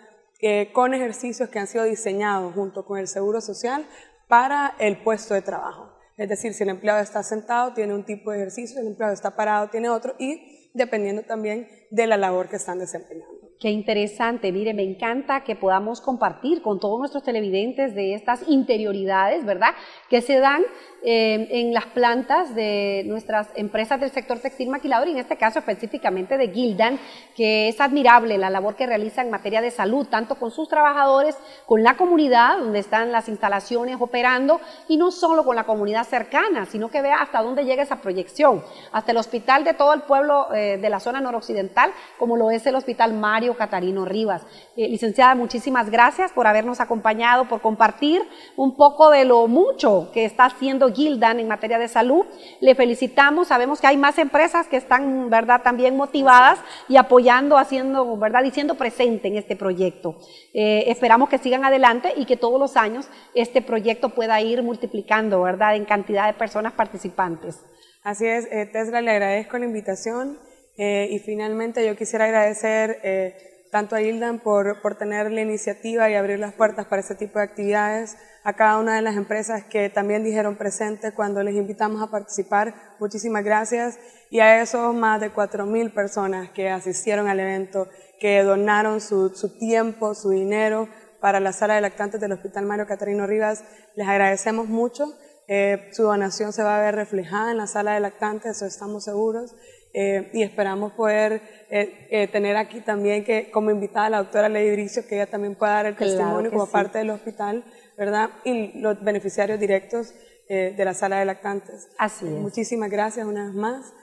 eh, con ejercicios que han sido diseñados junto con el Seguro Social para el puesto de trabajo. Es decir, si el empleado está sentado, tiene un tipo de ejercicio, si el empleado está parado, tiene otro, y dependiendo también de la labor que están desempeñando.
Qué interesante, mire, me encanta que podamos compartir con todos nuestros televidentes de estas interioridades, ¿verdad? Que se dan eh, en las plantas de nuestras empresas del sector textil maquilador y en este caso específicamente de Gildan, que es admirable la labor que realiza en materia de salud, tanto con sus trabajadores, con la comunidad donde están las instalaciones operando y no solo con la comunidad cercana, sino que vea hasta dónde llega esa proyección, hasta el hospital de todo el pueblo eh, de la zona noroccidental, como lo es el hospital Mario Catarino Rivas. Eh, licenciada, muchísimas gracias por habernos acompañado, por compartir un poco de lo mucho que está haciendo Gildan en materia de salud. Le felicitamos, sabemos que hay más empresas que están, ¿verdad?, también motivadas y apoyando, haciendo, ¿verdad?, diciendo presente en este proyecto. Eh, esperamos que sigan adelante y que todos los años este proyecto pueda ir multiplicando, ¿verdad?, en cantidad de personas participantes.
Así es, eh, Tesla, le agradezco la invitación eh, y finalmente yo quisiera agradecer eh, tanto a Hildan por, por tener la iniciativa y abrir las puertas para este tipo de actividades, a cada una de las empresas que también dijeron presente cuando les invitamos a participar, muchísimas gracias, y a esos más de 4.000 personas que asistieron al evento, que donaron su, su tiempo, su dinero para la sala de lactantes del Hospital Mario Catarino Rivas, les agradecemos mucho. Eh, su donación se va a ver reflejada en la sala de lactantes, eso estamos seguros. Eh, y esperamos poder eh, eh, tener aquí también que como invitada a la doctora Lady Bricio, que ella también pueda dar el
Claro
testimonio como
sí.
parte del hospital, ¿verdad? Y los beneficiarios directos eh, de la sala de lactantes.
Así es.
Muchísimas gracias una vez más.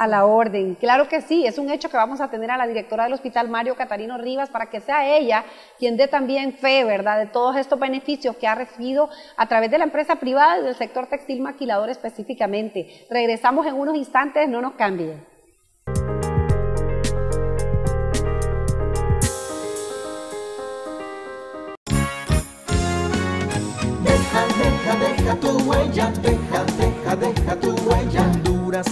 A la orden, claro que sí, es un hecho que vamos a tener a la directora del hospital Mario Catarino Rivas para que sea ella quien dé también fe, ¿verdad?, de todos estos beneficios que ha recibido a través de la empresa privada y del sector textil maquilador específicamente. Regresamos en unos instantes, no nos cambien.
Deja, deja, deja tu huella, deja, deja, deja tu huella.
Honduras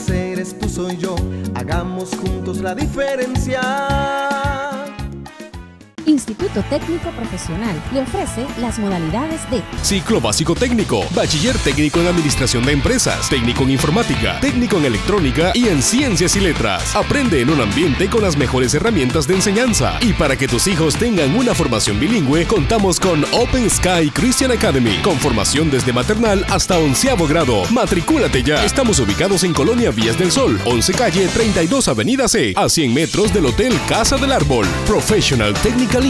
tú, soy yo, hagamos juntos la diferencia.
Instituto Técnico Profesional le ofrece las modalidades de
Ciclo básico técnico, bachiller técnico en administración de empresas, técnico en informática, técnico en electrónica y en ciencias y letras. Aprende en un ambiente con las mejores herramientas de enseñanza. Y para que tus hijos tengan una formación bilingüe, contamos con Open Sky Christian Academy, con formación desde maternal hasta onceavo grado. Matricúlate ya. Estamos ubicados en Colonia Vías del Sol, 11 calle 32 Avenida C, a 100 metros del Hotel Casa del Árbol. Professional Technical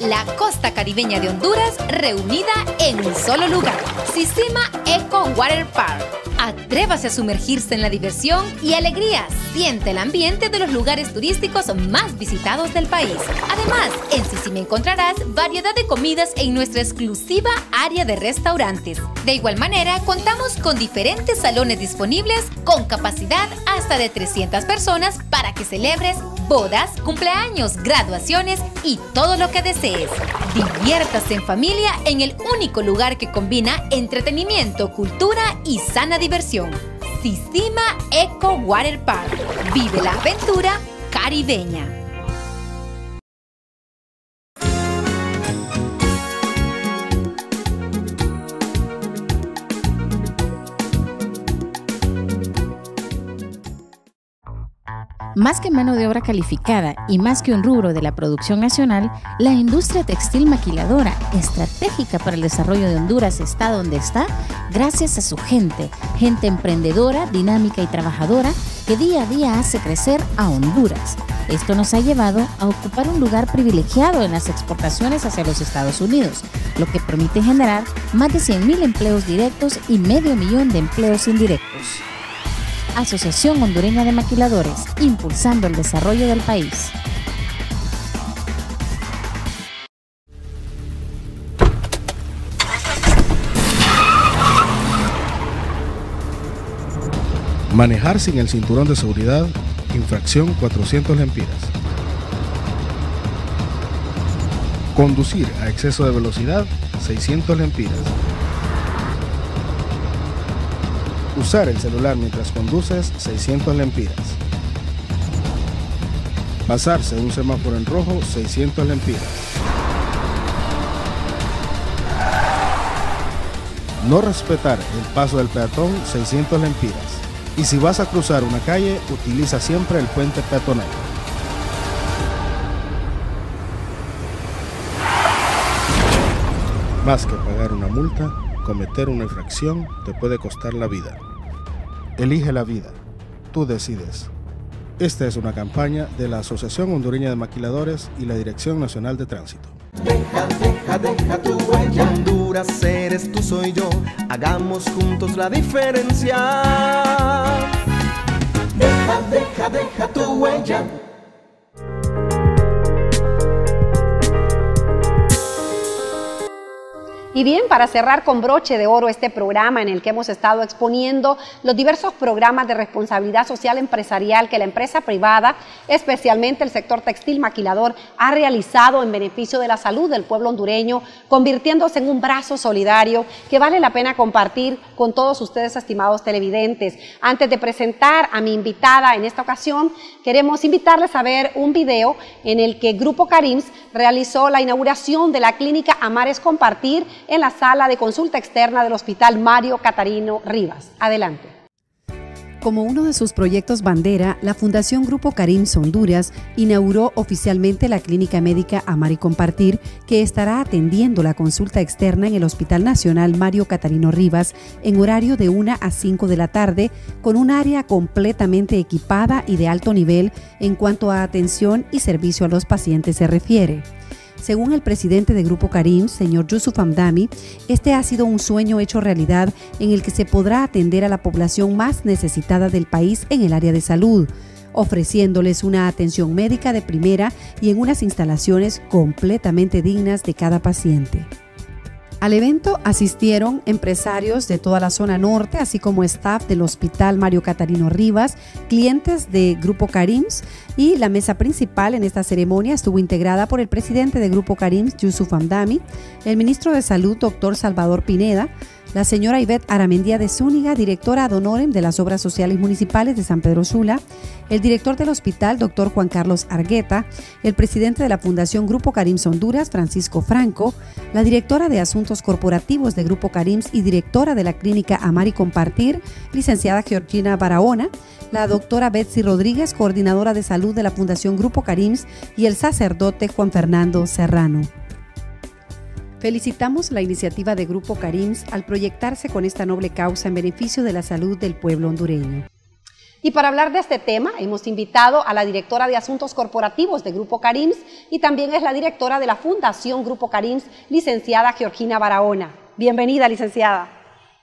La costa caribeña de Honduras reunida en un solo lugar. Sistema Eco Water Park. Atrévase a sumergirse en la diversión y alegría. Siente el ambiente de los lugares turísticos más visitados del país. Además, en Sisima encontrarás variedad de comidas en nuestra exclusiva área de restaurantes. De igual manera, contamos con diferentes salones disponibles con capacidad hasta de 300 personas para que celebres bodas, cumpleaños, graduaciones y todo lo que desees. Diviértase en familia en el único lugar que combina entretenimiento, cultura y sana diversión. Sistema Eco Water Park. Vive la aventura caribeña.
Más que mano de obra calificada y más que un rubro de la producción nacional, la industria textil maquiladora, estratégica para el desarrollo de Honduras, está donde está gracias a su gente, gente emprendedora, dinámica y trabajadora que día a día hace crecer a Honduras. Esto nos ha llevado a ocupar un lugar privilegiado en las exportaciones hacia los Estados Unidos, lo que permite generar más de 100.000 empleos directos y medio millón de empleos indirectos. Asociación Hondureña de Maquiladores, impulsando el desarrollo del país.
Manejar sin el cinturón de seguridad, infracción 400 lempiras. Conducir a exceso de velocidad, 600 lempiras. Usar el celular mientras conduces, 600 lempiras. Pasarse un semáforo en rojo, 600 lempiras. No respetar el paso del peatón, 600 lempiras. Y si vas a cruzar una calle, utiliza siempre el puente peatonal. Más que pagar una multa, cometer una infracción te puede costar la vida. Elige la vida. Tú decides. Esta es una campaña de la Asociación Hondureña de Maquiladores y la Dirección Nacional de Tránsito.
Deja, deja, deja tu huella. Honduras eres tú, soy yo. Hagamos juntos la diferencia.
Deja, deja, deja tu huella.
Y bien, para cerrar con broche de oro este programa en el que hemos estado exponiendo los diversos programas de responsabilidad social empresarial que la empresa privada, especialmente el sector textil maquilador, ha realizado en beneficio de la salud del pueblo hondureño, convirtiéndose en un brazo solidario que vale la pena compartir con todos ustedes, estimados televidentes. Antes de presentar a mi invitada en esta ocasión, queremos invitarles a ver un video en el que Grupo Carims realizó la inauguración de la clínica Amares Compartir en la sala de consulta externa del Hospital Mario Catarino Rivas. Adelante.
Como uno de sus proyectos bandera, la Fundación Grupo Carims Honduras inauguró oficialmente la clínica médica Amar y Compartir, que estará atendiendo la consulta externa en el Hospital Nacional Mario Catarino Rivas en horario de 1 a 5 de la tarde, con un área completamente equipada y de alto nivel en cuanto a atención y servicio a los pacientes se refiere. Según el presidente de Grupo Karim, señor Yusuf Amdami, este ha sido un sueño hecho realidad en el que se podrá atender a la población más necesitada del país en el área de salud ofreciéndoles una atención médica de primera y en unas instalaciones completamente dignas de cada paciente. Al evento asistieron empresarios de toda la zona norte, así como staff del Hospital Mario Catarino Rivas, clientes de Grupo Carims y la mesa principal en esta ceremonia estuvo integrada por el presidente de Grupo Carims, Yusuf Amdami, el ministro de Salud, doctor Salvador Pineda, la señora Ivette Aramendía de Zúñiga, directora ad honorem de las Obras Sociales Municipales de San Pedro Sula, el director del hospital, doctor Juan Carlos Argueta, el presidente de la Fundación Grupo Carims Honduras, Francisco Franco, la directora de Asuntos Corporativos de Grupo Carims y directora de la clínica Amar y Compartir, licenciada Georgina Barahona, la doctora Betsy Rodríguez, coordinadora de salud de la Fundación Grupo Carims, y el sacerdote Juan Fernando Serrano. Felicitamos la iniciativa de Grupo Carims al proyectarse con esta noble causa en beneficio de la salud del pueblo hondureño.
Y para hablar de este tema, hemos invitado a la directora de Asuntos Corporativos de Grupo Carims y también es la directora de la Fundación Grupo Carims, licenciada Georgina Barahona. Bienvenida, licenciada.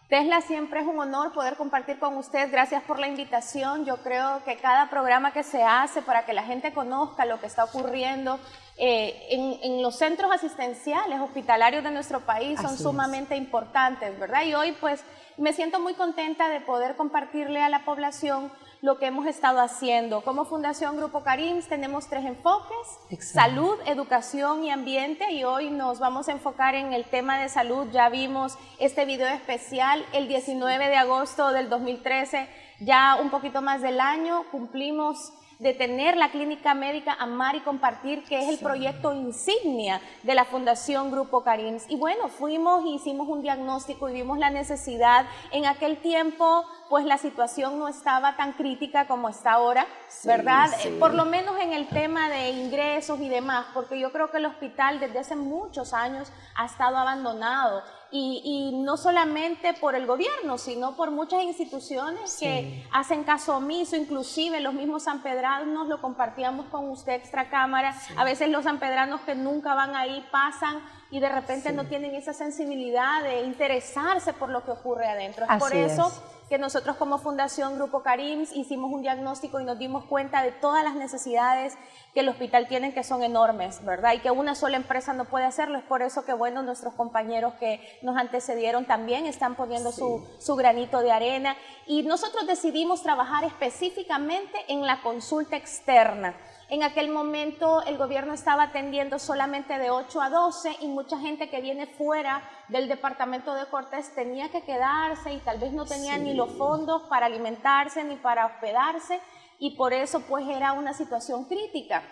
Tesla, siempre es un honor poder compartir con usted. Gracias por la invitación. Yo creo que cada programa que se hace para que la gente conozca lo que está ocurriendo eh, en, los centros asistenciales hospitalarios de nuestro país son sumamente importantes, ¿verdad? Y hoy pues me siento muy contenta de poder compartirle a la población lo que hemos estado haciendo. Como Fundación Grupo Carims tenemos tres enfoques, salud, educación y ambiente y hoy nos vamos a enfocar en el tema de salud. Ya vimos este video especial el 19 de agosto del 2013, ya un poquito más del año, cumplimos de tener la clínica médica Amar y Compartir, que es el proyecto insignia de la Fundación Grupo Carims. Y bueno, fuimos y hicimos un diagnóstico y vimos la necesidad. En aquel tiempo, pues la situación no estaba tan crítica como está ahora, ¿verdad? Por lo menos en el tema de ingresos y demás, porque yo creo que el hospital desde hace muchos años ha estado abandonado y, no solamente por el gobierno, sino por muchas instituciones que hacen caso omiso, inclusive los mismos sanpedranos, lo compartíamos con usted extra cámara, a veces los sanpedranos que nunca van ahí pasan y de repente no tienen esa sensibilidad de interesarse por lo que ocurre adentro. por eso que nosotros como Fundación Grupo Carims hicimos un diagnóstico y nos dimos cuenta de todas las necesidades que el hospital tiene que son enormes, ¿verdad? Y que una sola empresa no puede hacerlo. Es por eso que, bueno, nuestros compañeros que nos antecedieron también están poniendo su, su granito de arena. Y nosotros decidimos trabajar específicamente en la consulta externa. En aquel momento el gobierno estaba atendiendo solamente de 8 a 12 y mucha gente que viene fuera del departamento de Cortés tenía que quedarse y tal vez no tenía ni los fondos para alimentarse ni para hospedarse y por eso pues era una situación crítica.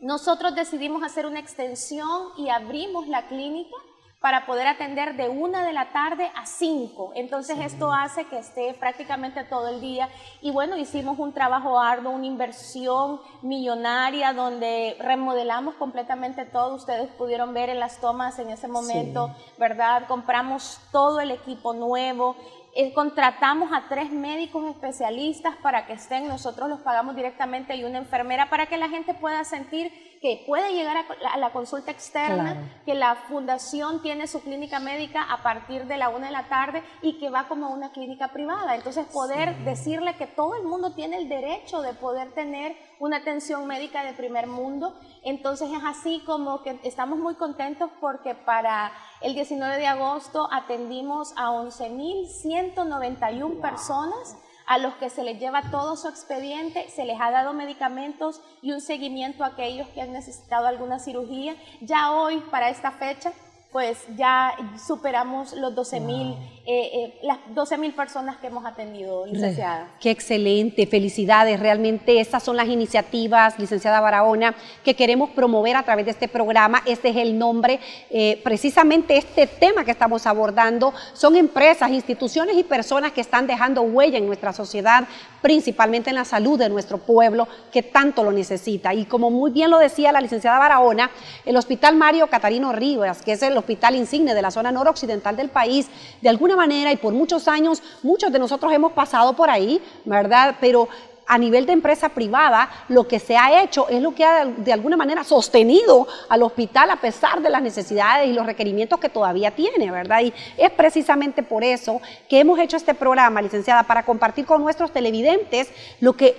Nosotros decidimos hacer una extensión y abrimos la clínica para poder atender de una de la tarde a cinco. Entonces esto hace que esté prácticamente todo el día. Y bueno, hicimos un trabajo arduo, una inversión millonaria donde remodelamos completamente todo. Ustedes pudieron ver en las tomas en ese momento, ¿verdad? Compramos todo el equipo nuevo. Eh, contratamos a tres médicos especialistas para que estén, nosotros los pagamos directamente y una enfermera para que la gente pueda sentir que puede llegar a la, consulta externa, que la fundación tiene su clínica médica a partir de la una de la tarde y que va como una clínica privada. Entonces poder decirle que todo el mundo tiene el derecho de poder tener una atención médica de primer mundo. Entonces es así como que estamos muy contentos porque para el 19 de agosto atendimos a 11.191 personas a los que se les lleva todo su expediente, se les ha dado medicamentos y un seguimiento a aquellos que han necesitado alguna cirugía. Ya hoy, para esta fecha, pues ya superamos los 12 mil, eh, eh, las 12 mil personas que hemos atendido, licenciada.
Qué excelente, felicidades. Realmente estas son las iniciativas, licenciada Barahona, que queremos promover a través de este programa. Este es el nombre, eh, precisamente este tema que estamos abordando. Son empresas, instituciones y personas que están dejando huella en nuestra sociedad, principalmente en la salud de nuestro pueblo, que tanto lo necesita. Y como muy bien lo decía la licenciada Barahona, el Hospital Mario Catarino Rivas, que es el hospital insigne de la zona noroccidental del país, de alguna manera y por muchos años, muchos de nosotros hemos pasado por ahí, ¿verdad? Pero a nivel de empresa privada, lo que se ha hecho es lo que ha de alguna manera sostenido al hospital a pesar de las necesidades y los requerimientos que todavía tiene, ¿verdad? Y es precisamente por eso que hemos hecho este programa, licenciada, para compartir con nuestros televidentes lo que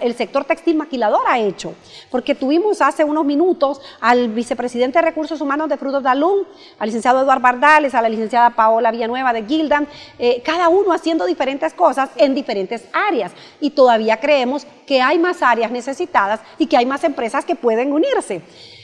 el sector textil maquilador ha hecho. Porque tuvimos hace unos minutos al vicepresidente de Recursos Humanos de Frutos Dalún, al licenciado Eduardo Bardales, a la licenciada Paola Villanueva de Gildan, eh, cada uno haciendo diferentes cosas en diferentes áreas. Y todavía creemos que hay más áreas necesitadas y que hay más empresas que pueden unirse.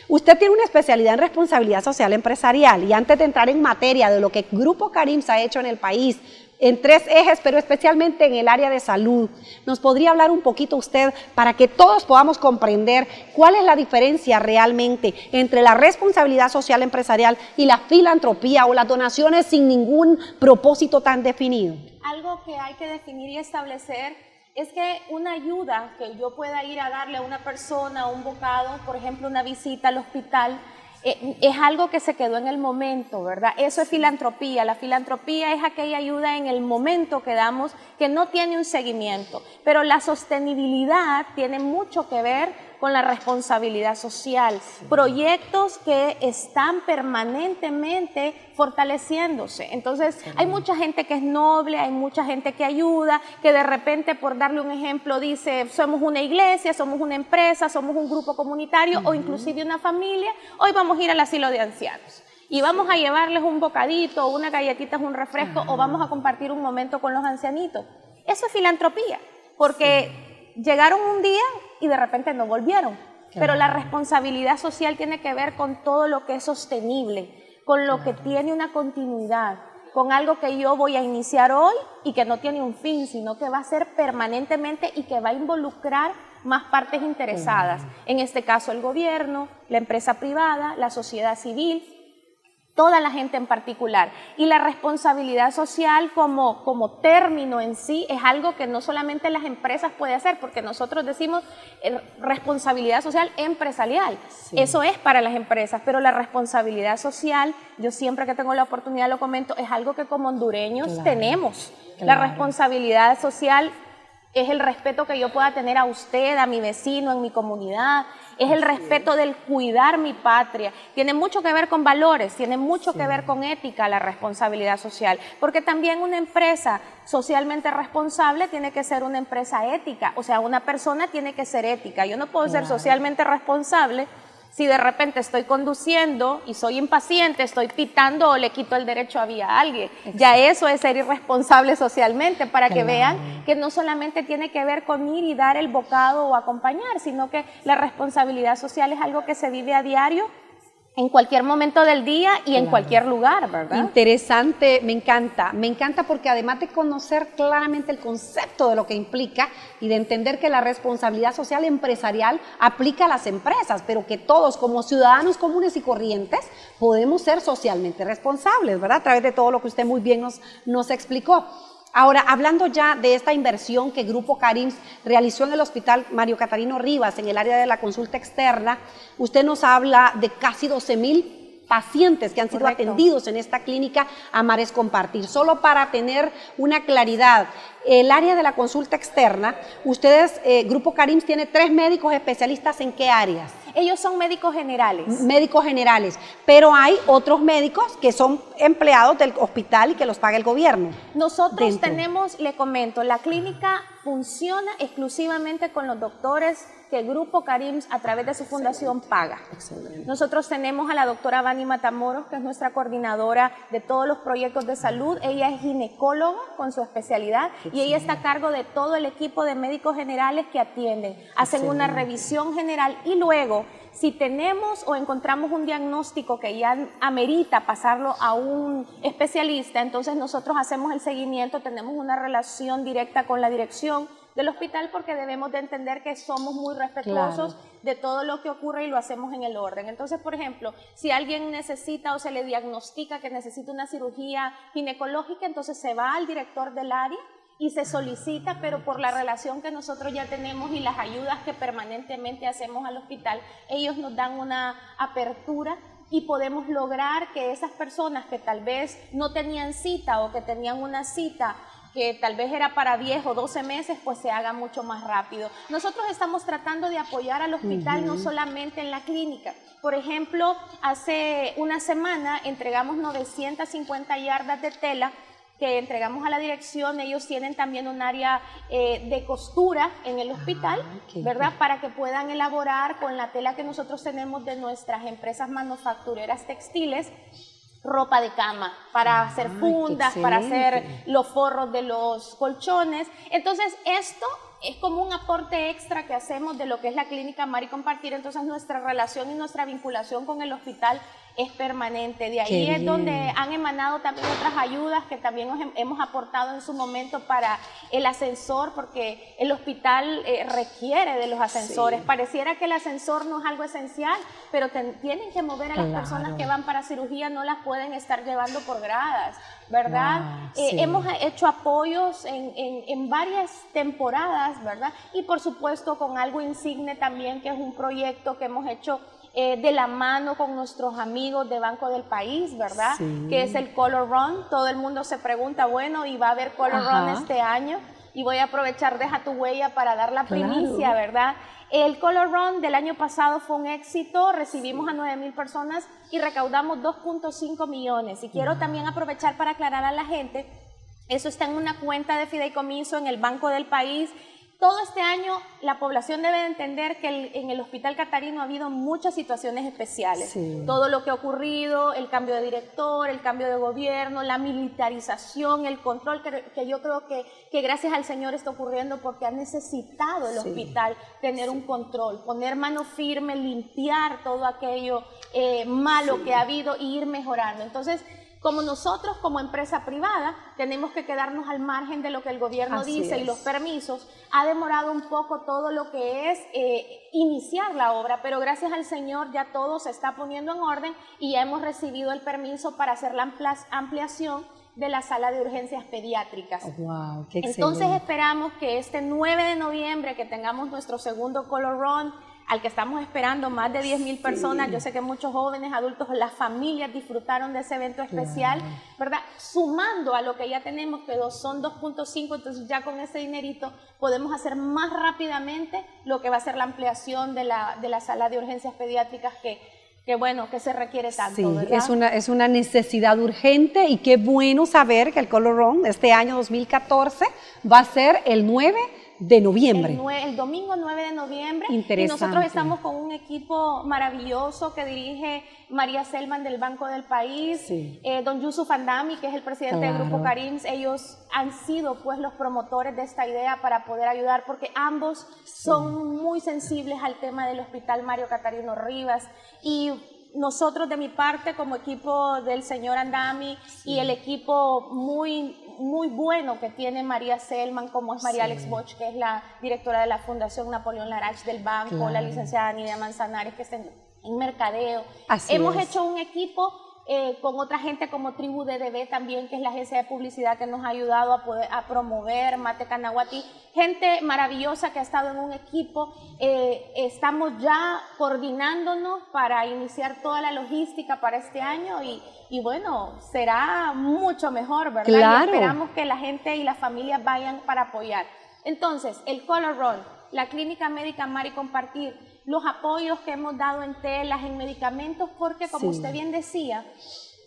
Usted tiene una especialidad en responsabilidad social empresarial y antes de entrar en materia de lo que Grupo Carims ha hecho en el país, en tres ejes, pero especialmente en el área de salud, ¿nos podría hablar un poquito usted para que todos podamos comprender cuál es la diferencia realmente entre la responsabilidad social empresarial y la filantropía o las donaciones sin ningún propósito tan definido?
Algo que hay que definir y establecer es que una ayuda que yo pueda ir a darle a una persona un bocado, por ejemplo, una visita al hospital, eh, es algo que se quedó en el momento, ¿verdad? Eso es filantropía. La filantropía es aquella ayuda en el momento que damos que no tiene un seguimiento, pero la sostenibilidad tiene mucho que ver con la responsabilidad social, proyectos que están permanentemente fortaleciéndose. Entonces, hay mucha gente que es noble, hay mucha gente que ayuda, que de repente, por darle un ejemplo, dice, somos una iglesia, somos una empresa, somos un grupo comunitario o inclusive una familia, hoy vamos a ir al asilo de ancianos. Y vamos a llevarles un bocadito, una galletita, un refresco o vamos a compartir un momento con los ancianitos. Eso es filantropía, porque llegaron un día y de repente no volvieron. Pero la responsabilidad social tiene que ver con todo lo que es sostenible, con lo que tiene una continuidad, con algo que yo voy a iniciar hoy y que no tiene un fin, sino que va a ser permanentemente y que va a involucrar más partes interesadas. En este caso el gobierno, la empresa privada, la sociedad civil, toda la gente en particular. Y la responsabilidad social como, como término en sí es algo que no solamente las empresas pueden hacer, porque nosotros decimos eh, responsabilidad social empresarial. Eso es para las empresas, pero la responsabilidad social, yo siempre que tengo la oportunidad lo comento, es algo que como hondureños tenemos. La responsabilidad social es el respeto que yo pueda tener a usted, a mi vecino, en mi comunidad, es el respeto del cuidar mi patria. Tiene mucho que ver con valores, tiene mucho que ver con ética, la responsabilidad social, porque también una empresa socialmente responsable tiene que ser una empresa ética, o sea, una persona tiene que ser ética. Yo no puedo ser socialmente responsable si de repente estoy conduciendo y soy impaciente, estoy pitando o le quito el derecho a vía a alguien. Ya eso es ser irresponsable socialmente para que vean que no solamente tiene que ver con ir y dar el bocado o acompañar, sino que la responsabilidad social es algo que se vive a diario en cualquier momento del día y en cualquier lugar, ¿verdad?
Interesante, me encanta, me encanta porque además de conocer claramente el concepto de lo que implica y de entender que la responsabilidad social empresarial aplica a las empresas, pero que todos como ciudadanos comunes y corrientes podemos ser socialmente responsables, ¿verdad? A través de todo lo que usted muy bien nos, nos explicó. Ahora, hablando ya de esta inversión que Grupo Carims realizó en el Hospital Mario Catarino Rivas en el área de la consulta externa, usted nos habla de casi 12 mil pacientes que han sido atendidos en esta clínica Amares Compartir. Solo para tener una claridad, el área de la consulta externa, ustedes, eh, Grupo Carims tiene tres médicos especialistas en qué áreas?
Ellos son médicos generales.
Médicos generales, pero hay otros médicos que son empleados del hospital y que los paga el gobierno.
Nosotros tenemos, le comento, la clínica funciona exclusivamente con los doctores que Grupo Carims a través de su fundación paga. Nosotros tenemos a la doctora Vani Matamoros, que es nuestra coordinadora de todos los proyectos de salud. Ella es ginecóloga con su especialidad y ella está a cargo de todo el equipo de médicos generales que atienden. Hacen una revisión general y luego si tenemos o encontramos un diagnóstico que ya amerita pasarlo a un especialista, entonces nosotros hacemos el seguimiento, tenemos una relación directa con la dirección del hospital porque debemos de entender que somos muy respetuosos de todo lo que ocurre y lo hacemos en el orden. Entonces, por ejemplo, si alguien necesita o se le diagnostica que necesita una cirugía ginecológica, entonces se va al director del área y se solicita, pero por la relación que nosotros ya tenemos y las ayudas que permanentemente hacemos al hospital, ellos nos dan una apertura y podemos lograr que esas personas que tal vez no tenían cita o que tenían una cita que tal vez era para 10 o 12 meses, pues se haga mucho más rápido. Nosotros estamos tratando de apoyar al hospital no solamente en la clínica. Por ejemplo, hace una semana entregamos 950 yardas de tela que entregamos a la dirección, ellos tienen también un área eh, de costura en el hospital, ah, ¿verdad? Para que puedan elaborar con la tela que nosotros tenemos de nuestras empresas manufactureras textiles ropa de cama, para hacer fundas, para hacer los forros de los colchones. Entonces, esto es como un aporte extra que hacemos de lo que es la clínica Mari Compartir, entonces nuestra relación y nuestra vinculación con el hospital es permanente. De ahí
Qué
es donde han emanado también otras ayudas que también hemos aportado en su momento para el ascensor, porque el hospital eh, requiere de los ascensores.
Sí.
Pareciera que el ascensor no es algo esencial, pero ten- tienen que mover a las
Claro.
personas que van para cirugía, no las pueden estar llevando por gradas, ¿verdad? Eh. Hemos hecho apoyos en, en- en varias temporadas, ¿verdad? Y por supuesto con algo insigne también, que es un proyecto que hemos hecho eh, de la mano con nuestros amigos de Banco del País, ¿verdad?
Sí.
Que es el Color Run. Todo el mundo se pregunta, bueno, ¿y va a haber Color
Ajá.
Run este año? Y voy a aprovechar Deja tu huella para dar la
Claro.
primicia, ¿verdad? El Color Run del año pasado fue un éxito, recibimos a 9 mil personas y recaudamos 2.5 millones. Y quiero también aprovechar para aclarar a la gente, eso está en una cuenta de fideicomiso en el Banco del País. Todo este año la población debe de entender que el- en el Hospital Catarino ha habido muchas situaciones especiales.
Sí.
Todo lo que ha ocurrido, el cambio de director, el cambio de gobierno, la militarización, el control, que, que yo creo que, que gracias al Señor está ocurriendo porque ha necesitado el
Sí.
hospital tener un control, poner mano firme, limpiar todo aquello eh, malo que ha habido y ir mejorando. Entonces, como nosotros como empresa privada tenemos que quedarnos al margen de lo que el gobierno
Así
dice y los permisos, ha demorado un poco todo lo que es eh, iniciar la obra, pero gracias al Señor ya todo se está poniendo en orden y ya hemos recibido el permiso para hacer la ampliación de la sala de urgencias pediátricas.
Wow, qué
Entonces esperamos que este 9 de noviembre, que tengamos nuestro segundo Color Run, al que estamos esperando más de 10 mil personas, yo sé que muchos jóvenes, adultos, las familias disfrutaron de ese evento especial, ¿verdad? Sumando a lo que ya tenemos, que son 2.5, entonces ya con ese dinerito podemos hacer más rápidamente lo que va a ser la ampliación de la, de la sala de urgencias pediátricas que, que bueno, que se requiere tanto,
Sí,
¿verdad?
es una, es una necesidad urgente y qué bueno saber que el Color Run este año 2014 va a ser el 9 de noviembre.
El, domingo 9 de noviembre. Y
Interesante.
nosotros estamos con un equipo maravilloso que dirige María Selman del Banco del País,
Sí.
eh, don Yusuf Andami, que es el presidente del. Grupo Carims. Ellos han sido pues los promotores de esta idea para poder ayudar porque ambos son muy sensibles al tema del Hospital Mario Catarino Rivas y nosotros de mi parte como equipo del señor Andami y el equipo muy muy bueno que tiene María Selman, como es María
Sí.
Alex Bosch, que es la directora de la Fundación Napoleón Larach del banco,
Claro.
la licenciada Nidia Manzanares, que está en, en mercadeo.
Así
Hemos
es.
hecho un equipo eh, con otra gente como Tribu DDB también, que es la agencia de publicidad que nos ha ayudado a, poder, a promover Mate Canahuati. Gente maravillosa que ha estado en un equipo. Eh, estamos ya coordinándonos para iniciar toda la logística para este año y, y bueno, será mucho mejor, ¿verdad?
Claro.
Y esperamos que la gente y las familias vayan para apoyar. Entonces, el Color Run, la Clínica Médica Mari Compartir, los apoyos que hemos dado en telas, en medicamentos, porque como
Sí.
usted bien decía,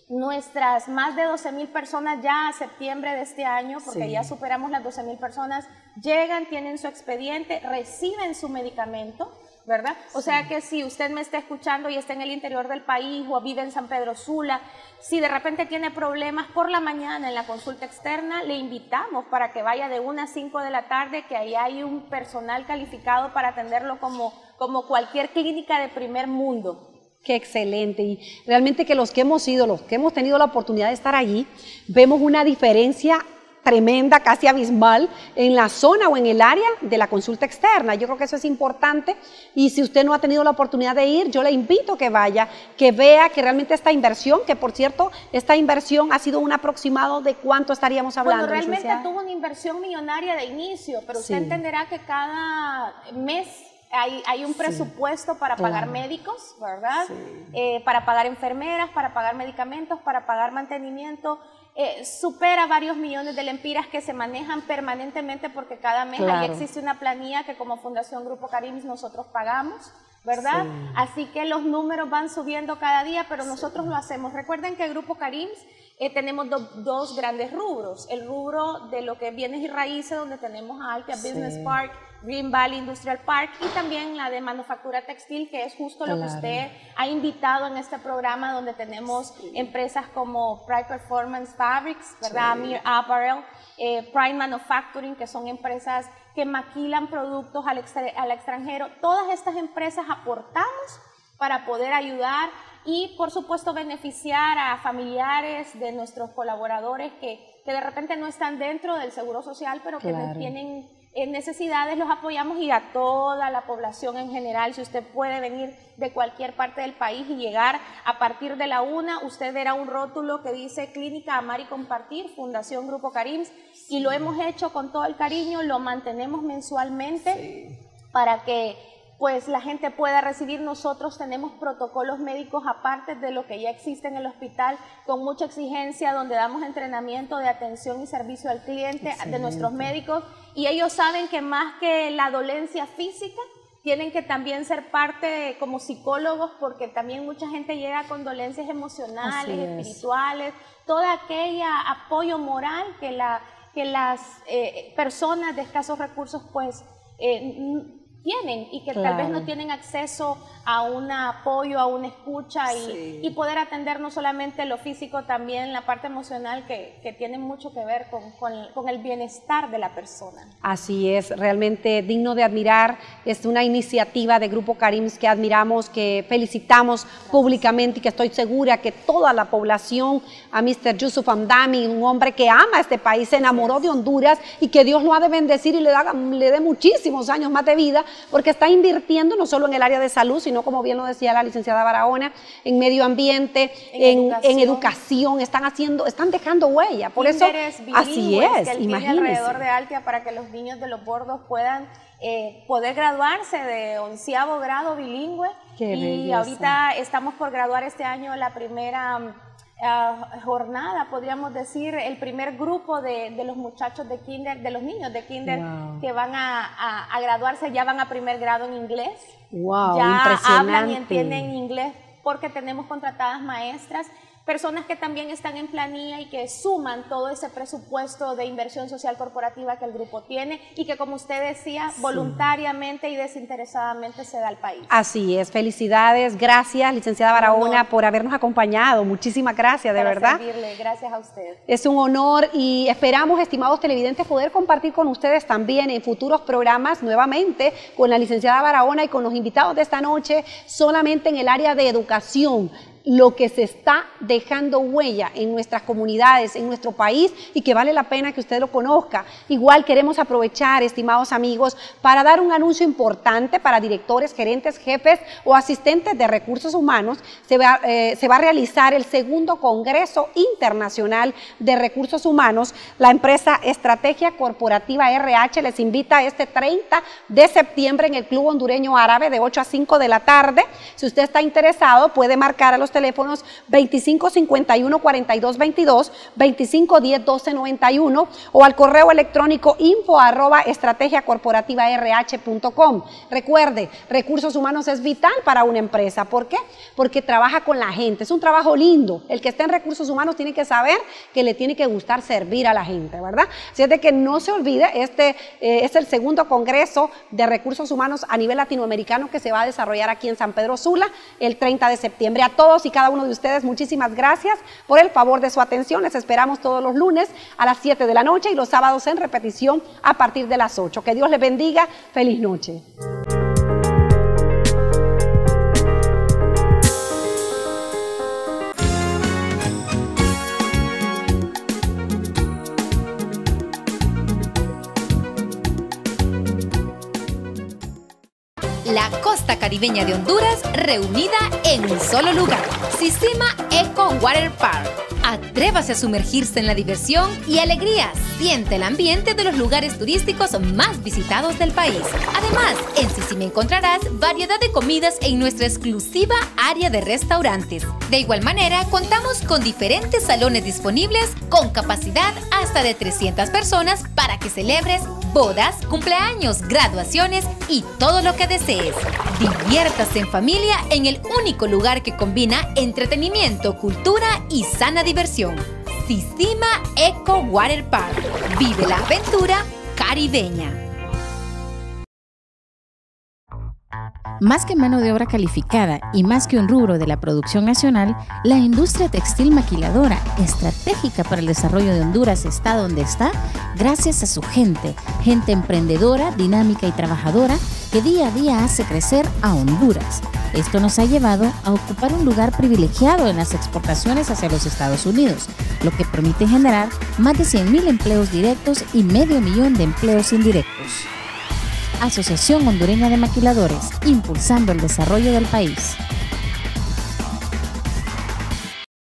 nuestras más de 12 mil personas ya a septiembre de este año, porque
Sí.
ya superamos las 12 mil personas, llegan, tienen su expediente, reciben su medicamento, ¿verdad? O sea que si usted me está escuchando y está en el interior del país o vive en San Pedro Sula, si de repente tiene problemas por la mañana en la consulta externa, le invitamos para que vaya de 1 a 5 de la tarde, que ahí hay un personal calificado para atenderlo como, como cualquier clínica de primer mundo.
Qué excelente. Y realmente que los que hemos ido, los que hemos tenido la oportunidad de estar allí, vemos una diferencia tremenda, casi abismal, en la zona o en el área de la consulta externa. Yo creo que eso es importante y si usted no ha tenido la oportunidad de ir, yo le invito a que vaya, que vea que realmente esta inversión, que por cierto, esta inversión ha sido un aproximado de cuánto estaríamos hablando.
Bueno, realmente
licenciada?
tuvo una inversión millonaria de inicio, pero usted
Sí.
entenderá que cada mes hay, hay un presupuesto para pagar
Claro.
médicos, ¿verdad? Eh, para pagar enfermeras, para pagar medicamentos, para pagar mantenimiento. Eh, supera varios millones de lempiras que se manejan permanentemente porque cada mes ahí
Claro.
existe una planilla que como Fundación Grupo Carims nosotros pagamos. ¿Verdad?
Sí.
Así que los números van subiendo cada día, pero nosotros lo hacemos. Recuerden que el Grupo Carims eh, tenemos do- dos grandes rubros. El rubro de lo que es bienes y raíces, donde tenemos a Altia
Sí.
Business Park, Green Valley Industrial Park y también la de manufactura textil, que es justo lo que
Claro.
usted ha invitado en este programa, donde tenemos empresas como Pride Performance Fabrics, ¿verdad?
Sí.
Mir Apparel, eh, Prime Manufacturing, que son empresas que maquilan productos al, al extranjero. Todas estas empresas aportamos para poder ayudar y por supuesto beneficiar a familiares de nuestros colaboradores que, que de repente no están dentro del Seguro Social, pero que tienen eh, necesidades, los apoyamos y a toda la población en general. Si usted puede venir de cualquier parte del país y llegar a partir de la una, usted verá un rótulo que dice Clínica Amar y Compartir, Fundación Grupo Carims, y lo hemos hecho con todo el cariño, lo mantenemos mensualmente para que pues la gente pueda recibir. Nosotros tenemos protocolos médicos aparte de lo que ya existe en el hospital, con mucha exigencia, donde damos entrenamiento de atención y servicio al cliente de nuestros médicos. Y ellos saben que más que la dolencia física, tienen que también ser parte como psicólogos porque también mucha gente llega con dolencias emocionales, espirituales, toda aquella apoyo moral que, la, que las eh, personas de escasos recursos pues eh, tienen y que tal vez no tienen acceso a un apoyo, a una escucha y, poder atender no solamente lo físico, también la parte emocional que, que tiene mucho que ver con, con, el bienestar de la persona.
Así es, realmente digno de admirar. Es una iniciativa de Grupo Carims que admiramos, que felicitamos públicamente y que estoy segura que toda la población, a Mr. Yusuf Amdami, un hombre que ama este país, se enamoró de Honduras y que Dios lo ha de bendecir y le, da, le dé muchísimos años más de vida porque está invirtiendo no solo en el área de salud, sino como bien lo decía la licenciada Barahona, en medio ambiente, en, educación. están haciendo, están dejando huella. Por eso, así es,
que imagínense. alrededor de Altia para que los niños de los bordos puedan eh, poder graduarse de onceavo grado bilingüe. y ahorita estamos por graduar este año la primera jornada, podríamos decir, el primer grupo de, los muchachos de kinder, de los niños de kinder que van a, graduarse, ya van a primer grado en inglés. ya hablan y entienden inglés porque tenemos contratadas maestras personas que también están en planilla y que suman todo ese presupuesto de inversión social corporativa que el grupo tiene y que, como usted decía, voluntariamente y desinteresadamente se da al país.
Así es, felicidades, gracias, licenciada Barahona, por habernos acompañado. Muchísimas gracias, de verdad.
Servirle. Gracias a usted.
Es un honor y esperamos, estimados televidentes, poder compartir con ustedes también en futuros programas nuevamente con la licenciada Barahona y con los invitados de esta noche solamente en el área de educación lo que se está dejando huella en nuestras comunidades, en nuestro país y que vale la pena que usted lo conozca. Igual queremos aprovechar, estimados amigos, para dar un anuncio importante para directores, gerentes, jefes o asistentes de recursos humanos. Se va, eh, a realizar el segundo Congreso Internacional de Recursos Humanos. La empresa Estrategia Corporativa RH les invita este 30 de septiembre en el Club Hondureño Árabe de 8 a 5 de la tarde. Si usted está interesado, puede marcar a los teléfonos 2551 4222, 2510 1291 o al correo electrónico info arroba estrategiacorporativa.rh.com. Recuerde, recursos humanos es vital para una empresa. ¿Por qué? Porque trabaja con la gente. Es un trabajo lindo. El que esté en recursos humanos tiene que saber que le tiene que gustar servir a la gente, ¿verdad? Así es de que no se olvide, este eh, es el segundo congreso de recursos humanos a nivel latinoamericano que se va a desarrollar aquí en San Pedro Sula el 30 de septiembre. A todos y cada uno de ustedes, muchísimas gracias por el favor de su atención. Les esperamos todos los lunes a las 7 de la noche y los sábados en repetición a partir de las 8. Que Dios les bendiga. Feliz noche.
La costa caribeña de Honduras reunida en un solo lugar. Sistema Eco Water Park. Atrévase a sumergirse en la diversión y alegría. Siente el ambiente de los lugares turísticos más visitados del país. Además, en Sisima encontrarás variedad de comidas en nuestra exclusiva área de restaurantes. De igual manera, contamos con diferentes salones disponibles con capacidad hasta de 300 personas para que celebres bodas, cumpleaños, graduaciones y todo lo que desees. Diviértase en familia en el único lugar que combina entretenimiento, cultura y sana diversión. Sistema Eco Water Park. Vive la aventura caribeña.
Más que mano de obra calificada y más que un rubro de la producción nacional, la industria textil maquiladora, estratégica para el desarrollo de Honduras, está donde está gracias a su gente, gente emprendedora, dinámica y trabajadora que día a día hace crecer a Honduras. Esto nos ha llevado a ocupar un lugar privilegiado en las exportaciones hacia los Estados Unidos, lo que permite generar más de 100.000 empleos directos y medio millón de empleos indirectos. Asociación Hondureña de Maquiladores, impulsando el desarrollo del país.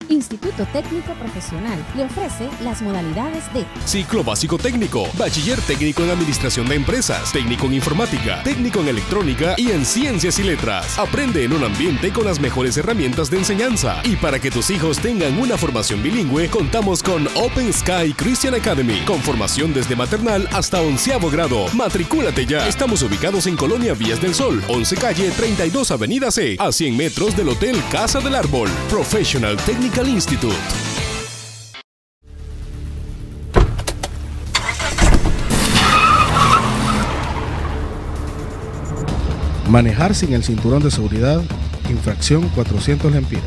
Instituto Técnico Profesional le ofrece las modalidades de
Ciclo básico técnico, bachiller técnico en administración de empresas, técnico en informática, técnico en electrónica y en ciencias y letras. Aprende en un ambiente con las mejores herramientas de enseñanza. Y para que tus hijos tengan una formación bilingüe, contamos con Open Sky Christian Academy, con formación desde maternal hasta onceavo grado. Matricúlate ya. Estamos ubicados en Colonia Vías del Sol, 11 calle 32 Avenida C, a 100 metros del Hotel Casa del Árbol. Professional
Manejar sin el cinturón de seguridad, infracción 400 lempiras.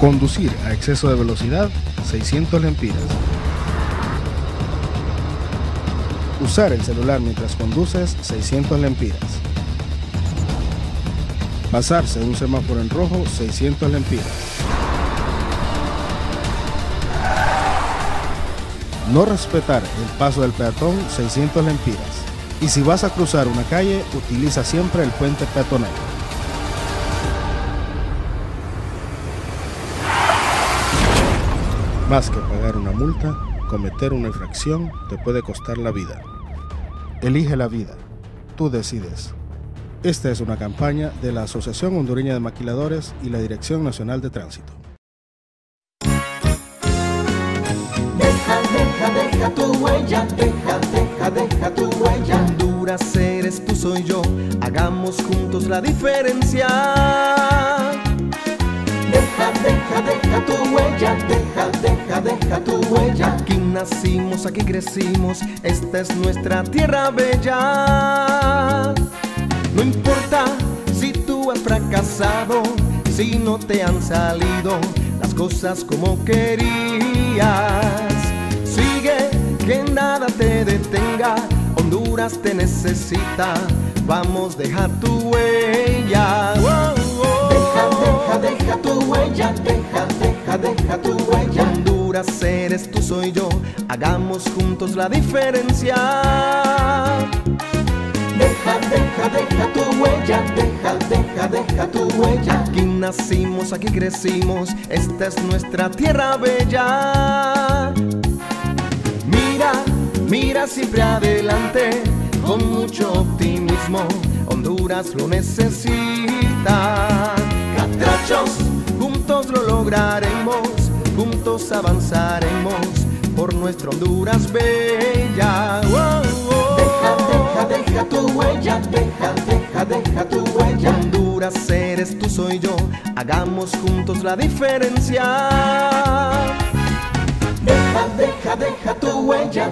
Conducir a exceso de velocidad, 600 lempiras. Usar el celular mientras conduces, 600 lempiras. Pasarse un semáforo en rojo, 600 lempiras. No respetar el paso del peatón, 600 lempiras. Y si vas a cruzar una calle, utiliza siempre el puente peatonal. Más que pagar una multa, cometer una infracción te puede costar la vida. Elige la vida. Tú decides. Esta es una campaña de la Asociación Hondureña de Maquiladores y la Dirección Nacional de Tránsito.
Deja, deja, deja tu huella, deja, deja, deja tu huella.
Honduras eres tú, soy yo, hagamos juntos la diferencia.
Deja, deja, deja tu huella, deja, deja, deja tu huella.
Aquí nacimos, aquí crecimos, esta es nuestra tierra bella. No importa si tú has fracasado, si no te han salido las cosas como querías. Sigue, que nada te detenga, Honduras te necesita, vamos, deja tu huella.
Deja, deja, deja tu huella, deja, deja, deja tu huella.
Honduras eres tú, soy yo, hagamos juntos la diferencia.
Deja, deja, deja tu huella, deja, deja, deja tu huella.
Aquí nacimos, aquí crecimos, esta es nuestra tierra bella. Mira, mira siempre adelante, con mucho optimismo, Honduras lo necesita. Catrachos, juntos lo lograremos, juntos avanzaremos por nuestra Honduras bella.
Deja, deja tu huella, deja, deja, deja tu huella.
Honduras eres tú, soy yo, hagamos juntos la diferencia.
Deja, deja, deja tu huella.